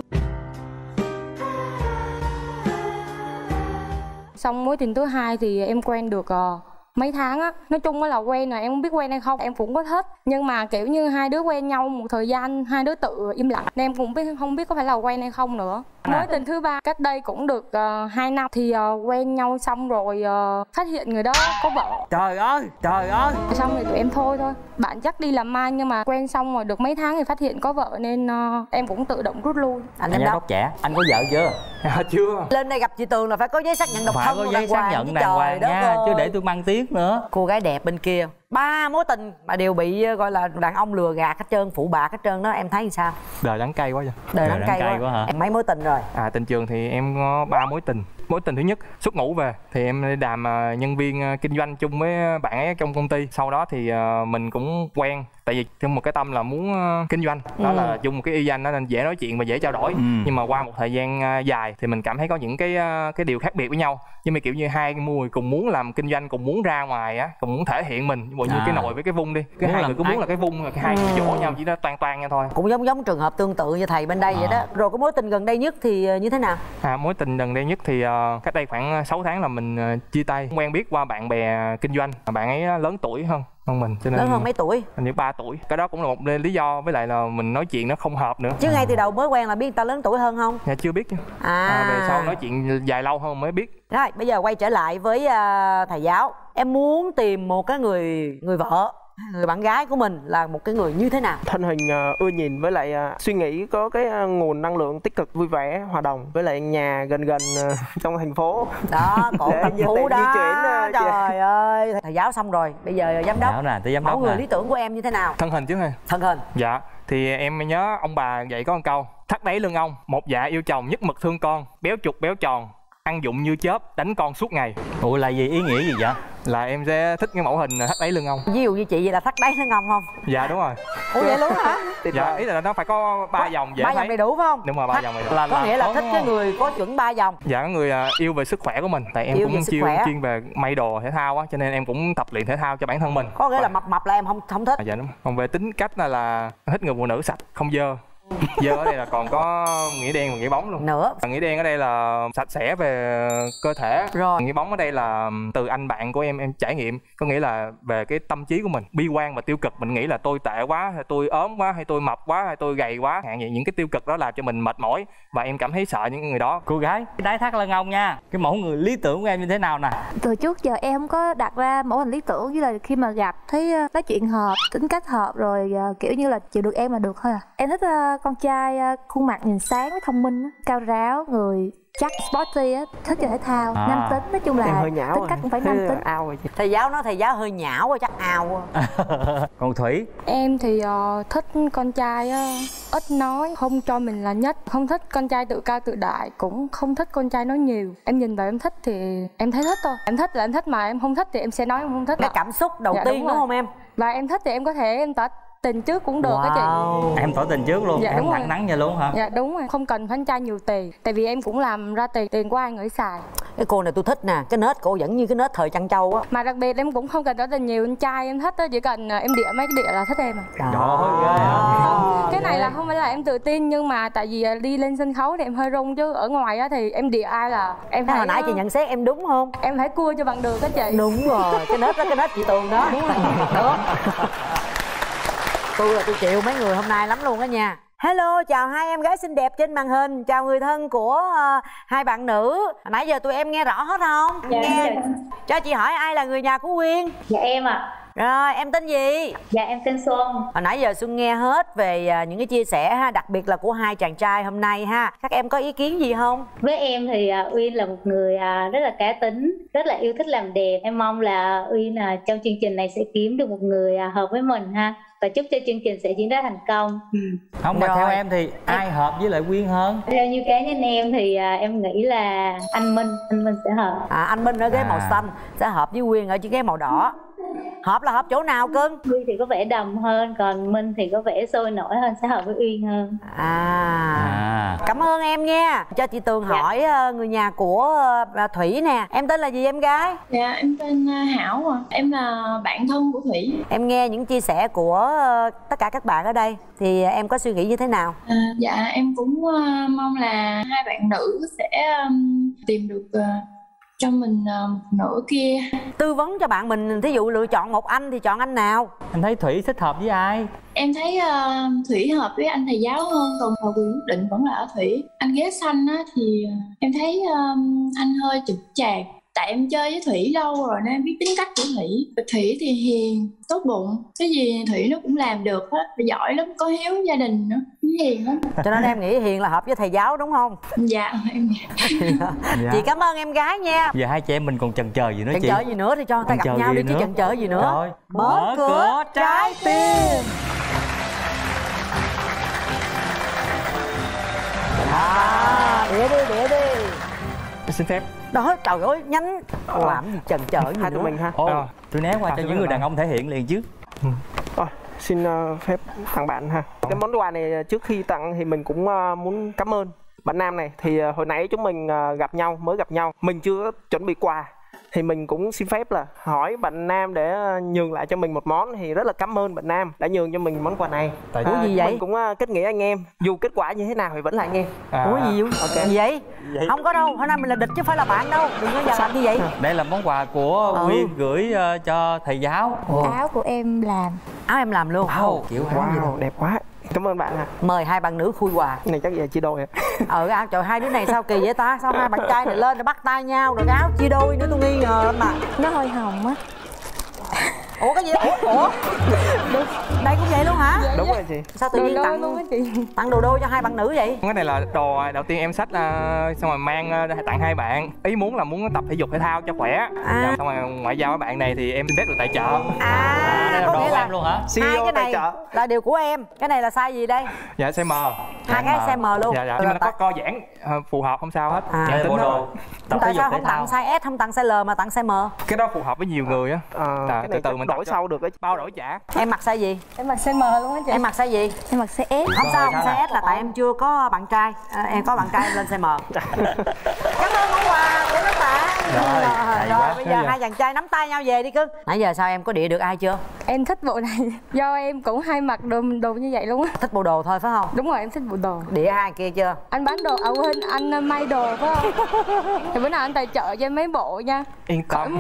xong mối tình thứ hai thì em quen được ờ, mấy tháng á. Nói chung là quen rồi em không biết quen hay không em cũng có thích. Nhưng mà kiểu như hai đứa quen nhau một thời gian hai đứa tự im lặng. Nên em cũng biết không biết có phải là quen hay không nữa mối tình thứ ba cách đây cũng được uh, 2 năm thì ờ, quen nhau xong rồi ờ, phát hiện người đó có vợ. Trời ơi trời ơi. Xong thì tụi em thôi thôi. Bạn chắc đi làm mai nhưng mà quen xong rồi được mấy tháng thì phát hiện có vợ nên ờ, em cũng tự động rút lui. Anh em đốc trẻ anh có vợ chưa? Chưa. Lên đây gặp chị tường là phải có giấy xác nhận độc phải thân có giấy xác nhận đàng hoàng nha chứ để tôi mang tiếc nữa. Cô gái đẹp bên kia ba mối tình mà đều bị ờ, gọi là đàn ông lừa gạt hết trơn phụ bạc hết trơn đó em thấy sao? Đời đắng cay quá vậy. Đời đắng cay quá, hả? Em mấy mối tình rồi? À tình trường thì em có ba mối tình Mối tình thứ nhất xuất ngủ về thì em đi làm à, nhân viên à, kinh doanh chung với bạn ấy trong công ty. Sau đó thì à, mình cũng quen Tại vì trong một cái tâm là muốn à, kinh doanh. Đó Ừ. là chung một cái y danh đó nên dễ nói chuyện và dễ trao đổi. Ừ. Nhưng mà qua một thời gian à, dài thì mình cảm thấy có những cái à, cái điều khác biệt với nhau. Nhưng mà kiểu như hai người cùng muốn làm kinh doanh, cùng muốn ra ngoài á Cùng muốn thể hiện mình, ví như À. cái nồi với cái vung đi. Cái Muốn hai người cứ ai- muốn là cái vung, rồi cái hai người dỗ nhau chỉ nó toan toan nha thôi. Cũng giống giống trường hợp tương tự như thầy bên đây vậy đó. Rồi cái mối tình gần đây nhất thì như thế nào? À, mối tình gần đây nhất thì ờ, cách đây khoảng 6 tháng là mình ờ, chia tay. Quen biết qua bạn bè kinh doanh. Bạn ấy lớn tuổi hơn hơn mình cho nên lớn hơn mấy tuổi? Hình như 3 tuổi. Cái đó cũng là một lý do với lại là mình nói chuyện nó không hợp nữa. Chứ ngay từ đầu mới quen là biết người ta lớn tuổi hơn không? Dạ chưa biết chứ. À, à, về sau nói chuyện dài lâu hơn mới biết. Rồi bây giờ quay trở lại với ờ, thầy giáo. Em muốn tìm một cái người người vợ người bạn gái của mình là một cái người như thế nào? Thân hình ờ, ưa nhìn với lại ờ, suy nghĩ có cái ờ, nguồn năng lượng tích cực vui vẻ hòa đồng với lại nhà gần gần ờ, trong thành phố. Đó cổ phú tiện đó di chuyển, chị. trời ơi. Thầy giáo xong rồi bây giờ giám đốc. Nè, tới giám mẫu đốc người nè. lý tưởng của em như thế nào? Thân hình chứ hả thân hình. Dạ thì em nhớ ông bà dạy có một câu thắt đáy lưng ông một dạ yêu chồng nhất mực thương con béo trục béo tròn ăn dụng như chớp đánh con suốt ngày. Ủa là gì? Ý nghĩa gì vậy là em sẽ thích cái mẫu hình thắt đáy lưng ông. Ví dụ như chị vậy là thắt đáy lưng ông không? Dạ đúng rồi. Ủa vậy luôn hả? Dạ ý là nó phải có ba dòng dễ ba dòng đầy đủ phải không? Đúng rồi ba dòng đầy đủ. Có nghĩa là thích cái người có chuẩn ba dòng. Dạ có người à, yêu về sức khỏe của mình. Tại em Yêu về cũng chuyên khỏe. chuyên về may đồ thể thao á cho nên em cũng tập luyện thể thao cho bản thân mình. Có nghĩa là mập mập là em không không thích. À, dạ đúng. Còn về tính cách là là thích người phụ nữ sạch không dơ dơ ở đây là còn có nghĩa đen và nghĩa bóng luôn. Nữa. Nghĩa đen ở đây là sạch sẽ về cơ thể. Rồi. Nghĩa bóng ở đây là từ anh bạn của em em trải nghiệm có nghĩa là về cái tâm trí của mình. Bi quan và tiêu cực mình nghĩ là tôi tệ quá hay tôi ốm quá hay tôi mập quá hay tôi gầy quá. Hạn vậy những cái tiêu cực đó làm cho mình mệt mỏi và em cảm thấy sợ những người đó. Cô gái đáy thắt lưng ông nha. Cái mẫu người lý tưởng của em như thế nào nè? Từ trước giờ em không có đặt ra mẫu hình lý tưởng với là khi mà gặp thấy ờ, nói chuyện hợp tính cách hợp rồi ờ, kiểu như là chịu được em là được thôi à. Em thích ờ, con trai ờ, khuôn mặt nhìn sáng với thông minh á, cao ráo người chắc sporty á thích chơi thể thao. À. nam tính nói chung là Em hơi nhão tính rồi. cách cũng phải nam tính. ao rồi chị. Thầy giáo nói thầy giáo hơi nhão rồi chắc ao quá. còn thủy? Em thì ờ, thích con trai ờ, ít nói, không cho mình là nhất. Không thích con trai tự cao tự đại, cũng không thích con trai nói nhiều. Em nhìn vào em thích thì em thấy thích thôi. Em thích là em thích mà em không thích thì em sẽ nói em không thích cái cảm xúc đầu Dạ, tiên đúng đúng, không em? Và em thích thì em có thể em tỏ tình trước cũng được á chị. Em tỏ tình trước luôn Dạ, em thẳng nắng vậy luôn hả? Dạ đúng rồi, không cần phải trai nhiều tiền Tại vì em cũng làm ra tiền, tiền của ai người xài. Cái cô này tôi thích nè cái nết cô vẫn như cái nết thời trăng châu á. Mà đặc biệt em cũng không cần tỏ tình nhiều con trai em thích á Chỉ cần ờ, em địa mấy cái địa là thích em à. Trời ơi cái này là không phải là em tự tin nhưng mà tại vì đi lên sân khấu thì em hơi run chứ ở ngoài á thì em địa ai là em phải hồi nãy chị nhận xét em đúng không? em phải cua cho bằng được á chị. Đúng rồi cái nết đó cái nết chị tường đó. Đúng rồi. Được tôi là tôi chịu mấy người hôm nay lắm luôn á nha Hello, chào hai em gái xinh đẹp trên màn hình Chào người thân của ờ, hai bạn nữ Nãy giờ tụi em nghe rõ hết không? Dạ, nghe. dạ. Cho chị hỏi ai là người nhà của Quyên Dạ em ạ rồi em tên gì? Dạ em tên xuân. Hồi nãy giờ xuân nghe hết về à, những cái chia sẻ ha đặc biệt là của hai chàng trai hôm nay ha. Các em có ý kiến gì không? Với em thì à, uyên là một người à, rất là cá tính rất là yêu thích làm đẹp. Em mong là uyên trong chương trình này sẽ kiếm được một người hợp với mình ha. Và chúc cho chương trình sẽ diễn ra thành công. Không mà Rồi. theo em thì ai hợp với lại quyên hơn? Theo như cá nhân em thì à, em nghĩ là anh minh anh minh sẽ hợp. À, anh minh ở ghế À. màu xanh sẽ hợp với quyên ở chiếc ghế màu đỏ hợp là hợp chỗ nào cưng? Uyên thì có vẻ đầm hơn còn minh thì có vẻ sôi nổi hơn sẽ hợp với uyên hơn. À. Cảm ơn em nha. Cho chị tường hỏi ờ, người nhà của ờ, thủy nè. Em tên là gì em gái? Dạ em tên à, Hảo à. Em là bạn thân của Thủy. em nghe những chia sẻ của ờ, tất cả các bạn ở đây thì em có suy nghĩ như thế nào? À, dạ em cũng à, mong là hai bạn nữ sẽ tìm được à, cho mình à, một nửa kia. tư vấn cho bạn mình thí dụ lựa chọn một anh thì chọn anh nào anh thấy thủy thích hợp với ai Em thấy à, Thủy hợp với anh thầy giáo hơn còn Hòa quyền quyết định vẫn là ở Thủy. Anh ghế xanh á, thì à, em thấy um, anh hơi chực chạc tại em chơi với Thủy lâu rồi nên em biết tính cách của Thủy. Thủy thì hiền, tốt bụng. Cái gì Thủy nó cũng làm được hết, giỏi lắm, có hiếu gia đình nữa Hiền lắm. Cho nên em nghĩ hiền là hợp với thầy giáo đúng không? Dạ em Dạ. chị cảm ơn em gái nha. Giờ hai chị em mình còn chần chờ gì nữa chần chị? chờ gì nữa thì cho người ta gặp nhau đi chứ chần chờ gì nữa. Rồi, mở cửa trái tim. À đĩa đi đĩa đi. Xin phép đó trời ơi nhanh làm gì chần chờ gì hai nữa tụi mình ha Ồ, Rồi. tôi né qua À, cho những người đàn ông thể hiện liền chứ Rồi, xin ờ, phép tặng bạn ha. Cái món quà này ờ, trước khi tặng thì mình cũng ờ, muốn cảm ơn bạn Nam này. Thì ờ, hồi nãy chúng mình ờ, gặp nhau, mới gặp nhau. Mình chưa chuẩn bị quà. Thì mình cũng xin phép là hỏi bạn Nam để ờ, nhường lại cho mình một món thì rất là cảm ơn bạn Nam đã nhường cho mình món quà này. Ủa Ờ, gì vậy? Mình cũng ờ, kết nghĩa anh em. Dù kết quả như thế nào thì vẫn là anh em. ủa gì vậy Ok. gì vậy không có đâu hôm nay mình là địch chứ phải là bạn đâu đừng có làm như vậy đây là món quà của Ừ. quyên gửi ờ, cho thầy giáo áo của em làm áo em làm luôn Wow, kiểu áo gì đâu. Wow, đẹp quá. Cảm ơn bạn ạ. mời hai bạn nữ khui quà. Này chắc giờ chia đôi ạ. ờ áo trời hai đứa này sao kỳ vậy ta? Sao hai bạn trai này lên để bắt tay nhau rồi áo chia đôi nữa tôi nghi ngờ lắm mà nó hơi hồng á. Ủa cái gì ủa ủa đây cũng vậy luôn hả? Đúng rồi chị. sao tự nhiên Đồ tặng luôn chị? tặng đồ đôi cho hai bạn nữ vậy? Cái này là đồ đầu tiên em xách à, xong rồi mang à, tặng hai bạn. Ý muốn là muốn tập thể dục thể thao cho khỏe. Dạ, xong rồi ngoại giao với bạn này thì em xin phép được tài trợ à đây là có đồ nghĩa của là em luôn hả? hai CEO cái tài này trợ. là điều của em. Cái này là size gì đây? Dạ size M. Hai cái size M luôn. dạ dạ. Nhưng mà nó có tại- co giãn à, phù hợp không sao hết. À. Dạ, bộ đồ. Rồi. tập thể tại dục sao thể không tặng thao. size S không tặng size L mà tặng size M? Cái đó phù hợp với nhiều người á. Ờ, à, từ từ mình đổi sau được bao đổi trả em mặc size gì? Em mặc size M luôn á chị. Em mặc size gì? Em mặc size S. Không Rồi, sao không size S là tại em chưa có bạn trai. À, em có bạn trai em lên size M. Cảm ơn món quà của các bạn. Rồi, rồi, rồi bây giờ hai chàng trai nắm tay nhau về đi cưng. Nãy giờ sao em có địa được ai chưa? Em thích bộ này. Do em cũng hay mặc đồ đồ như vậy luôn á. Thích bộ đồ thôi phải không? Đúng rồi em thích bộ đồ. Địa hai kia chưa? Anh bán đồ à quên anh may đồ phải không? Thì bữa nào anh tài trợ cho em mấy bộ nha. Yên tâm.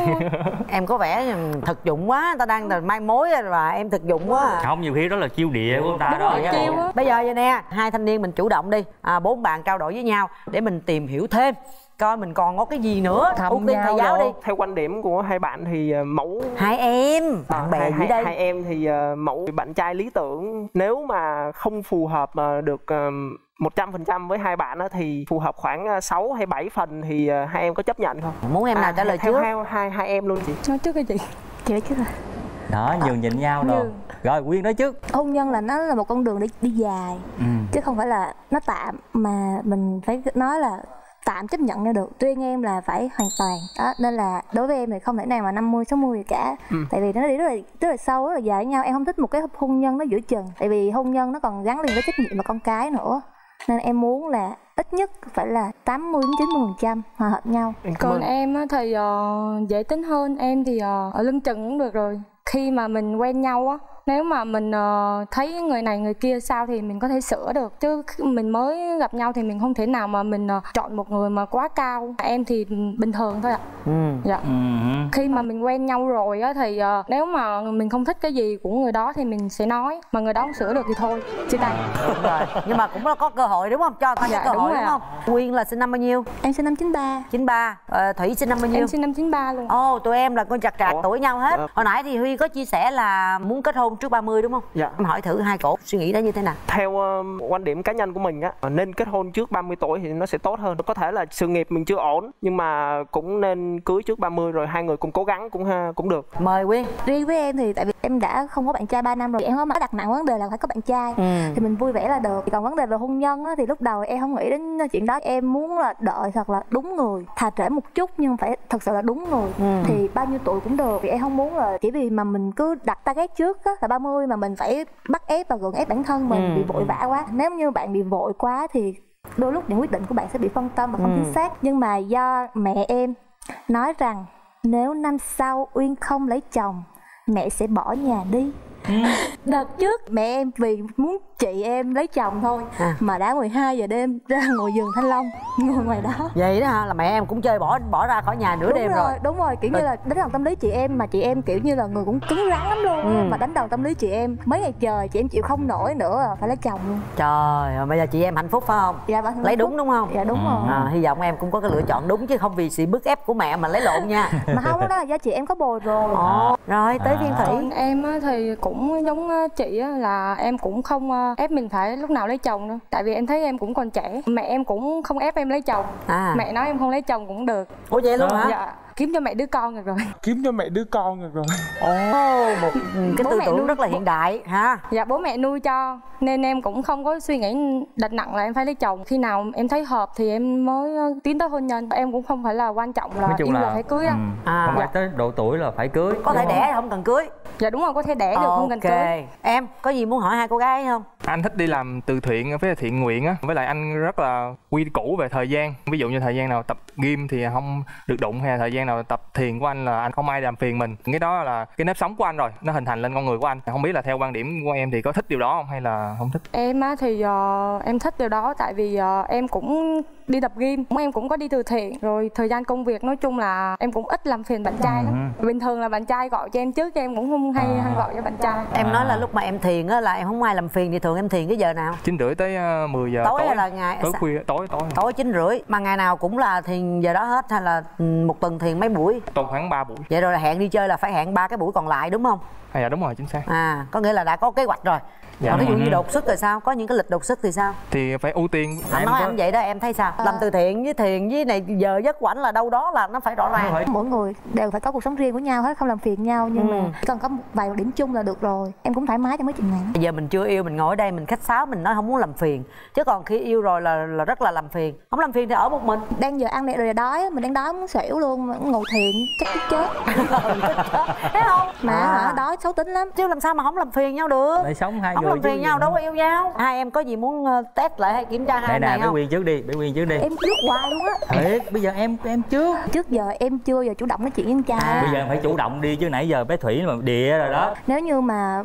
Em có vẻ thực dụng quá. Ta đang là mai mối và em thực dụng quá à. không nhiều khi đó là chiêu địa của người ta Đúng đó rồi, chiêu bây giờ vậy nè hai thanh niên mình chủ động đi à, bốn bạn trao đổi với nhau để mình tìm hiểu thêm coi mình còn có cái gì nữa. Ưu tiên thầy giáo đi. Theo quan điểm của hai bạn thì ờ, mẫu hai em À, bạn bè hai, gì hai, đây? hai em thì ờ, mẫu bạn trai lý tưởng. Nếu mà không phù hợp mà được một trăm phần trăm với hai bạn á, thì phù hợp khoảng ờ, 6 hay 7 phần thì hai em có chấp nhận không? muốn em nào trả lời theo trước. Hai, hai, hai em luôn chị. nói trước cái gì? Chị nói trước rồi đó nhường nhịn nhau rồi rồi quyên nói trước. Hôn nhân là nó là một con đường đi đi dài. Ừ. chứ không phải là nó tạm mà mình phải nói là tạm chấp nhận ra được. Tuyên em là phải hoàn toàn. Đó nên là đối với em thì không thể nào mà 50 60 gì cả. Ừ. tại vì nó đi rất là rất là sâu rất là dài với nhau. Em không thích một cái hôn nhân nó giữa chừng. Tại vì hôn nhân nó còn gắn liền với trách nhiệm và con cái nữa. Nên em muốn là ít nhất phải là 80 đến 90 phần trăm hòa hợp nhau. Còn em á thì ờ, dễ tính hơn. Em thì ờ, ở lưng chừng cũng được rồi khi mà mình quen nhau á nếu mà mình ờ, thấy người này người kia sao thì mình có thể sửa được. Chứ mình mới gặp nhau thì mình không thể nào mà mình ờ, chọn một người mà quá cao. Em thì bình thường thôi ạ. Ừ. dạ. Khi mà mình quen nhau rồi á thì ờ, nếu mà mình không thích cái gì của người đó thì mình sẽ nói. Mà người đó không sửa được thì thôi. Chia tay. Đúng rồi. Nhưng mà cũng có cơ hội đúng không? Cho ta Dạ, cơ đúng hội rồi đúng không? Quyên là sinh năm bao nhiêu? Em sinh năm 93 93 ờ, Thủy sinh năm bao nhiêu? Em sinh năm 93 luôn Ồ tụi em là con chặt chặt Ủa? tuổi nhau hết. Ờ. Hồi nãy thì Huy có chia sẻ là muốn kết hôn trước 30 đúng không? Dạ. Em hỏi thử hai cổ suy nghĩ đó như thế nào? Theo ờ, quan điểm cá nhân của mình á nên kết hôn trước 30 tuổi thì nó sẽ tốt hơn. Có thể là sự nghiệp mình chưa ổn nhưng mà cũng nên cưới trước 30 rồi hai người cùng cố gắng cũng ha cũng được. Mời Quyên. Riêng với em thì tại vì em đã không có bạn trai 3 năm rồi. Em không có đặt nặng vấn đề là phải có bạn trai. Ừ. thì mình vui vẻ là được. Còn vấn đề về hôn nhân á, thì lúc đầu em không nghĩ đến chuyện đó. Em muốn là đợi thật là đúng người thà trễ một chút nhưng phải thật sự là đúng người. Ừ. thì bao nhiêu tuổi cũng được. Vì em không muốn là chỉ vì mà mình cứ đặt target trước á, là 30 mà mình phải bắt ép và gượng ép bản thân mình Ừ. bị vội vã quá nếu như bạn bị vội quá thì đôi lúc những quyết định của bạn sẽ bị phân tâm và không Ừ. chính xác nhưng mà do mẹ em nói rằng nếu năm sau uyên không lấy chồng mẹ sẽ bỏ nhà đi đợt trước mẹ em vì muốn chị em lấy chồng thôi À. mà đã 12 giờ đêm ra ngồi giường thanh long ngồi ngoài đó. Vậy đó hả? Là mẹ em cũng chơi bỏ bỏ ra khỏi nhà nửa đúng đêm rồi, rồi. đúng rồi kiểu như Ừ. là đánh đồng tâm lý chị em mà chị em kiểu như là người cũng cứng rắn lắm luôn. Ừ. mà đánh đồng tâm lý chị em. Mấy ngày trời chị em chịu không nổi nữa à, phải lấy chồng luôn. Trời ơi bây giờ chị em hạnh phúc phải không? Dạ thân lấy đúng phúc. đúng không? Dạ đúng rồi. À, hy vọng em cũng có cái lựa chọn đúng chứ không vì sự bức ép của mẹ mà lấy lộn nha. Mà không đó là do chị em có bồ rồi. Ồ, rồi tới viên thủy. Còn em á thì cũng giống chị á là em cũng không ép mình phải lúc nào lấy chồng đâu. Tại vì em thấy em cũng còn trẻ mẹ em cũng không ép em lấy chồng. À. mẹ nói em không lấy chồng cũng được. Ủa vậy luôn hả? Dạ. Kiếm cho mẹ đứa con được rồi. Kiếm cho mẹ đứa con được rồi. Ồ một cái Bố tư mẹ tưởng nuôi- rất là hiện đại ha. Dạ bố mẹ nuôi cho nên em cũng không có suy nghĩ đặt nặng là em phải lấy chồng. Khi nào em thấy hợp thì em mới ờ, tiến tới hôn nhân. Em cũng không phải là quan trọng là nói chung yêu là, là phải cưới ừ, À. không phải tới độ tuổi là phải cưới. Có thể đẻ không? cần cưới? Dạ đúng rồi có thể đẻ được không cần cưới. Em có gì muốn hỏi hai cô gái không anh thích đi làm từ thiện, với thiện nguyện á. Với lại anh rất là quy củ về thời gian. Ví dụ như thời gian nào tập gym thì không được đụng, hay là thời gian nào tập thiền của anh là anh không ai làm phiền mình. Cái đó là cái nếp sống của anh rồi, nó hình thành lên con người của anh. Không biết là theo quan điểm của em thì có thích điều đó không, hay là không thích? Em á thì giờ em thích điều đó, tại vì giờ em cũng đi tập gym, em cũng có đi từ thiện. Rồi thời gian công việc nói chung là em cũng ít làm phiền bạn trai lắm. Bình thường là bạn trai gọi cho em trước chứ em cũng không hay hay gọi cho bạn trai. em nói là lúc mà em thiền á là em không ai làm phiền thì thường em thiền cái giờ nào? chín rưỡi tới ờ, 10 giờ Tối hay là ngày- tối khuya tối tối. Tối chín rưỡi. Mà ngày nào cũng là thiền giờ đó hết hay là ừ, một tuần thiền mấy buổi? Tuần khoảng 3 buổi. Vậy rồi là hẹn đi chơi là phải hẹn ba cái buổi còn lại đúng không à, dạ đúng rồi chính xác. À có nghĩa là đã có kế hoạch rồi. Dạ. còn ví dụ như Ừ. đột xuất rồi sao? Có những cái lịch đột xuất thì sao? Thì phải ưu tiên. Anh nói anh vậy đó em thấy sao? Làm từ thiện với thiền với này giờ giấc quảnh là đâu đó là nó phải rõ ràng. Mỗi người đều phải có cuộc sống riêng của nhau hết không làm phiền nhau nhưng Ừ. mà cần có một vài điểm chung là được rồi. Em cũng thoải mái trong cái chuyện này. Bây giờ mình chưa yêu mình ngồi ở đây mình khách sáo mình nói không muốn làm phiền. Chứ còn khi yêu rồi là là rất là làm phiền. Không làm phiền thì ở một mình. Đang giờ ăn mẹ rồi là đói mình đang đói muốn xỉu luôn ngồi thiền chắc chết. Chết thấy không? Mà À. hả đói xấu tính lắm. Chứ làm sao mà không làm phiền nhau được. Để sống hai không người làm phiền nhau đâu có yêu nhau. Hai em có gì muốn ờ, test lại hay kiểm tra hai Đây em nè này bé không? Quyên trước đi bé Quyên trước đi. Em trước hoài luôn á. Thiệt bây giờ em em trước. Trước giờ em chưa giờ chủ động nói chuyện với anh trai bây giờ phải chủ động đi chứ nãy giờ bé thủy mà địa rồi đó. Nếu như mà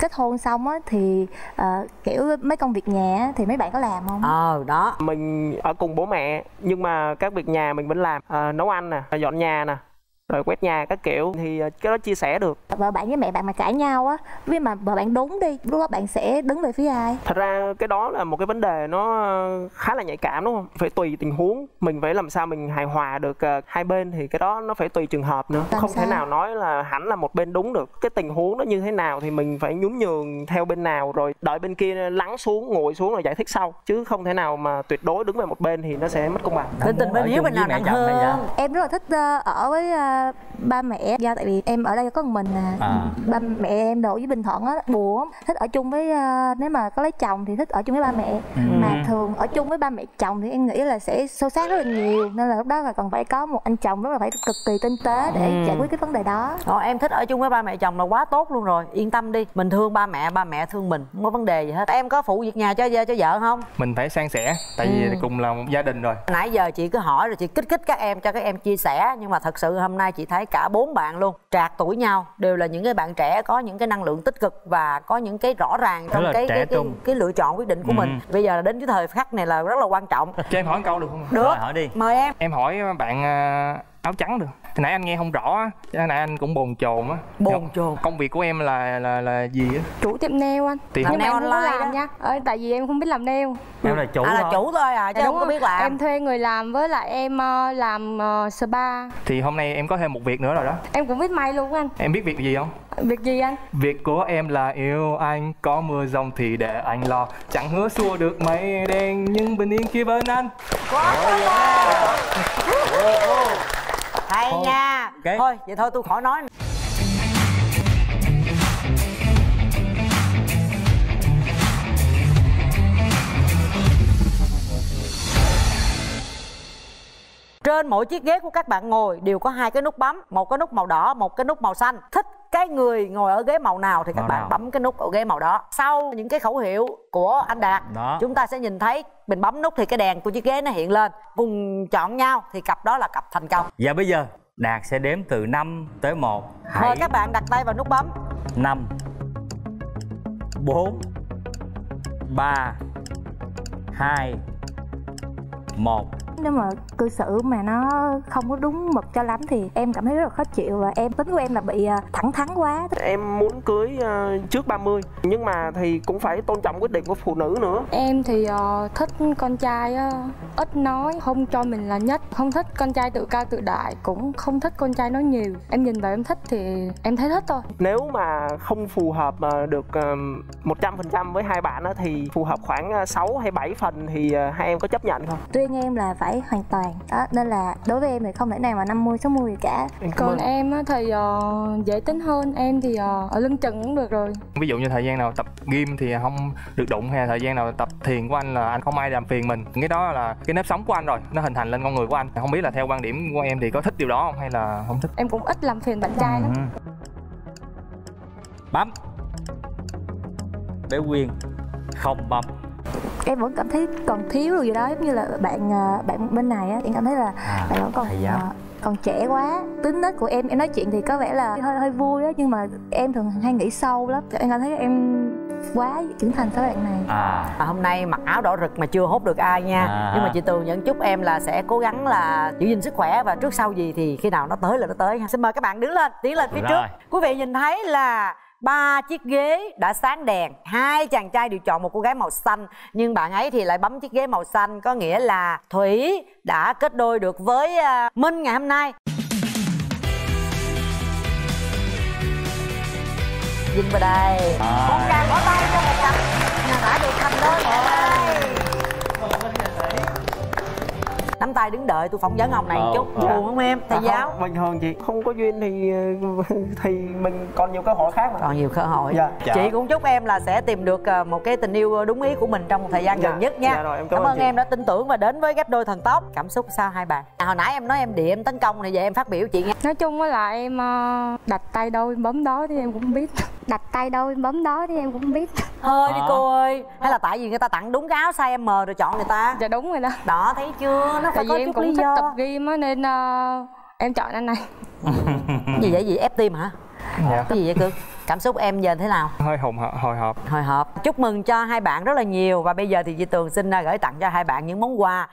kết hôn xong á thì ờ, kiểu mấy công việc nhà á, thì mấy bạn có làm không? Ờ đó. Mình ở cùng bố mẹ nhưng mà các việc nhà mình vẫn làm. À, nấu ăn nè dọn nhà nè rồi quét nhà các kiểu. Thì à, cái đó chia sẻ được. Vợ bạn với mẹ bạn mà cãi nhau á vì mà vợ bạn đúng đi lúc đó bạn sẽ đứng về phía ai? Thật ra cái đó là một cái vấn đề nó ờ, khá là nhạy cảm đúng không? Phải tùy tình huống. Mình phải làm sao mình hài hòa được ờ, hai bên thì cái đó nó phải tùy trường hợp nữa. Làm không thể sao? nào nói là hẳn là một bên đúng được. Cái tình huống nó như thế nào thì mình phải nhún nhường theo bên nào rồi đợi bên kia lắng xuống ngồi xuống rồi giải thích sau. Chứ không thể nào mà tuyệt đối đứng về một bên thì nó sẽ mất công bằng. Tình tình bên hiếu bên nào nặng hơn? em rất là thích ờ, ở với ờ, ba mẹ do tại vì em ở đây có một mình à, À. ba mẹ em đồ với bình thuận á buồn thích ở chung với ờ, nếu mà có lấy chồng thì thích ở chung với ba mẹ Ừ. mà thường ở chung với ba mẹ chồng thì em nghĩ là sẽ sâu sát rất là nhiều nên là lúc đó là cần phải có một anh chồng rất là phải cực kỳ tinh tế để Ừ. giải quyết cái vấn đề đó Rồi em thích ở chung với ba mẹ chồng là quá tốt luôn rồi Yên tâm đi Mình thương ba mẹ, ba mẹ thương mình Không có vấn đề gì hết Em có phụ việc nhà cho cho vợ không? mình phải san sẻ tại vì Ừ. cùng là một gia đình rồi Nãy giờ chị cứ hỏi rồi chị kích thích các em cho các em chia sẻ Nhưng mà thật sự hôm nay nay chị thấy cả bốn bạn luôn trạc tuổi nhau đều là những cái bạn trẻ có những cái năng lượng tích cực và có những cái rõ ràng trong cái cái, cái cái lựa chọn quyết định của Ừ. mình bây giờ là đến cái thời khắc này là rất là quan trọng. Cho em hỏi một câu được không? Được. Rồi, hỏi đi. mời em. Em hỏi bạn à, áo trắng được hồi nãy anh nghe không rõ á nãy anh cũng bồn chồn á. Bồn chồn. công việc của em là là là gì á? Chủ tiệm nail anh. Tiệm mà nail em online làm nha. Ờ, tại vì em không biết làm nail. Em là chủ à là thôi. chủ thôi à chứ Dạ, không có biết làm. Em thuê người làm với lại em ờ, làm ờ, spa. Thì hôm nay em có thêm một việc nữa rồi đó. Em cũng biết may luôn anh. Em biết việc gì không? Việc gì anh? Việc của em là yêu anh Có mưa rông thì để anh lo. Chẳng hứa xua được mây đen Nhưng bình yên kia bên anh hay nha Ok. thôi vậy thôi tôi khỏi nói Trên mỗi chiếc ghế của các bạn ngồi đều có hai cái nút bấm, một cái nút màu đỏ, một cái nút màu xanh. Thích cái người ngồi ở ghế màu nào thì các Màu bạn nào? bấm cái nút ở ghế màu đó. Sau những cái khẩu hiệu của anh Đạt, Đó. chúng ta sẽ nhìn thấy mình bấm nút thì cái đèn của chiếc ghế nó hiện lên. Cùng chọn nhau thì cặp đó là cặp thành công. Và bây giờ Đạt sẽ đếm từ 5 tới 1 Mời các bạn đặt tay vào nút bấm. 5 4 3 2 1 nếu mà cư xử mà nó không có đúng mực cho lắm thì em cảm thấy rất là khó chịu và em tính của em là bị à, thẳng thắn quá. Em muốn cưới ờ, trước 30 Nhưng mà thì cũng phải tôn trọng quyết định của phụ nữ nữa. Em thì ờ, thích con trai ít nói không cho mình là nhất. Không thích con trai tự cao tự đại cũng không thích con trai nói nhiều. Em nhìn vào em thích thì em thấy thích thôi. Nếu mà không phù hợp ờ, được ờ, 100% với hai bạn á, Thì phù hợp khoảng ờ, 6 hay 7 phần Thì hai em có chấp nhận không? tuyên em là phải hoàn toàn. Đó nên là đối với em thì không thể nào mà 50 60 gì cả. Còn em á thì ờ, dễ tính hơn. Em thì ờ, ở lưng chừng cũng được rồi. Ví dụ như thời gian nào tập gym thì không được đụng Hay là thời gian nào tập thiền của anh là anh không ai làm phiền mình? Cái đó là cái nếp sống của anh rồi Nó hình thành lên con người của anh. Không biết là theo quan điểm của em thì có thích điều đó không hay là không thích? Em cũng ít làm phiền bạn trai lắm. Ừ. Bấm. Bé Quyên Không bấm em vẫn cảm thấy còn thiếu điều gì đó giống như là bạn à, bạn bên này á em cảm thấy là À, bạn vẫn còn thầy giáo. à, còn trẻ quá. Tính nết của em em nói chuyện thì có vẻ là hơi hơi vui á nhưng mà em thường hay nghĩ sâu lắm. Em cảm thấy em quá trưởng thành so với bạn này. À. À, hôm nay mặc áo đỏ rực mà chưa hốt được ai nha. À. nhưng mà chị tường vẫn chúc em là sẽ cố gắng là giữ gìn sức khỏe và trước sau gì thì khi nào nó tới là nó tới ha. Xin mời các bạn đứng lên tiến lên phía Rồi. trước. Quý vị nhìn thấy là ba chiếc ghế đã sáng đèn hai chàng trai đều chọn một cô gái màu xanh. Nhưng bạn ấy thì lại bấm chiếc ghế màu xanh có nghĩa là thủy đã kết đôi được với à, minh ngày hôm nay. Nhìn vào đây. À. một tràng vỗ tay cho một cặp. Nhà đã được thành đôi ngày nắm tay đứng đợi tôi phỏng vấn ông này một Ờ, chút. dạ. buồn không em? Thầy À, giáo. không, bình thường chị không có duyên thì ờ, thì mình còn nhiều cơ hội khác mà. Còn nhiều cơ hội. Dạ. chị cũng chúc em là sẽ tìm được ờ, một cái tình yêu đúng ý của mình trong một thời gian Dạ. gần nhất nha. Dạ rồi, em cảm cảm ơn chị. em đã tin tưởng và đến với ghép đôi thần tốc. Cảm xúc sao hai bạn? À, hồi nãy em nói em điện em tấn công này giờ em phát biểu chị nghe. Nói chung á là em ờ, đặt tay đâu em bấm đó thì em cũng biết đặt tay đâu em bấm đó thì em cũng biết. Hơi đi cô ơi. Hay là tại vì người ta tặng đúng cái áo size M rồi chọn người ta? Dạ đúng rồi đó. Đó thấy chưa? Nó phải tại có vì em chút cũng lý thích do. tập gym á nên ờ, em chọn anh này. Gì vậy? Gì? Ép tim hả? Dạ. cái gì vậy cưng cảm xúc em giờ thế nào? Hơi hùng hồi hộp. Hồi hộp. Chúc mừng cho hai bạn rất là nhiều. Và bây giờ thì chị tường xin à, gửi tặng cho hai bạn những món quà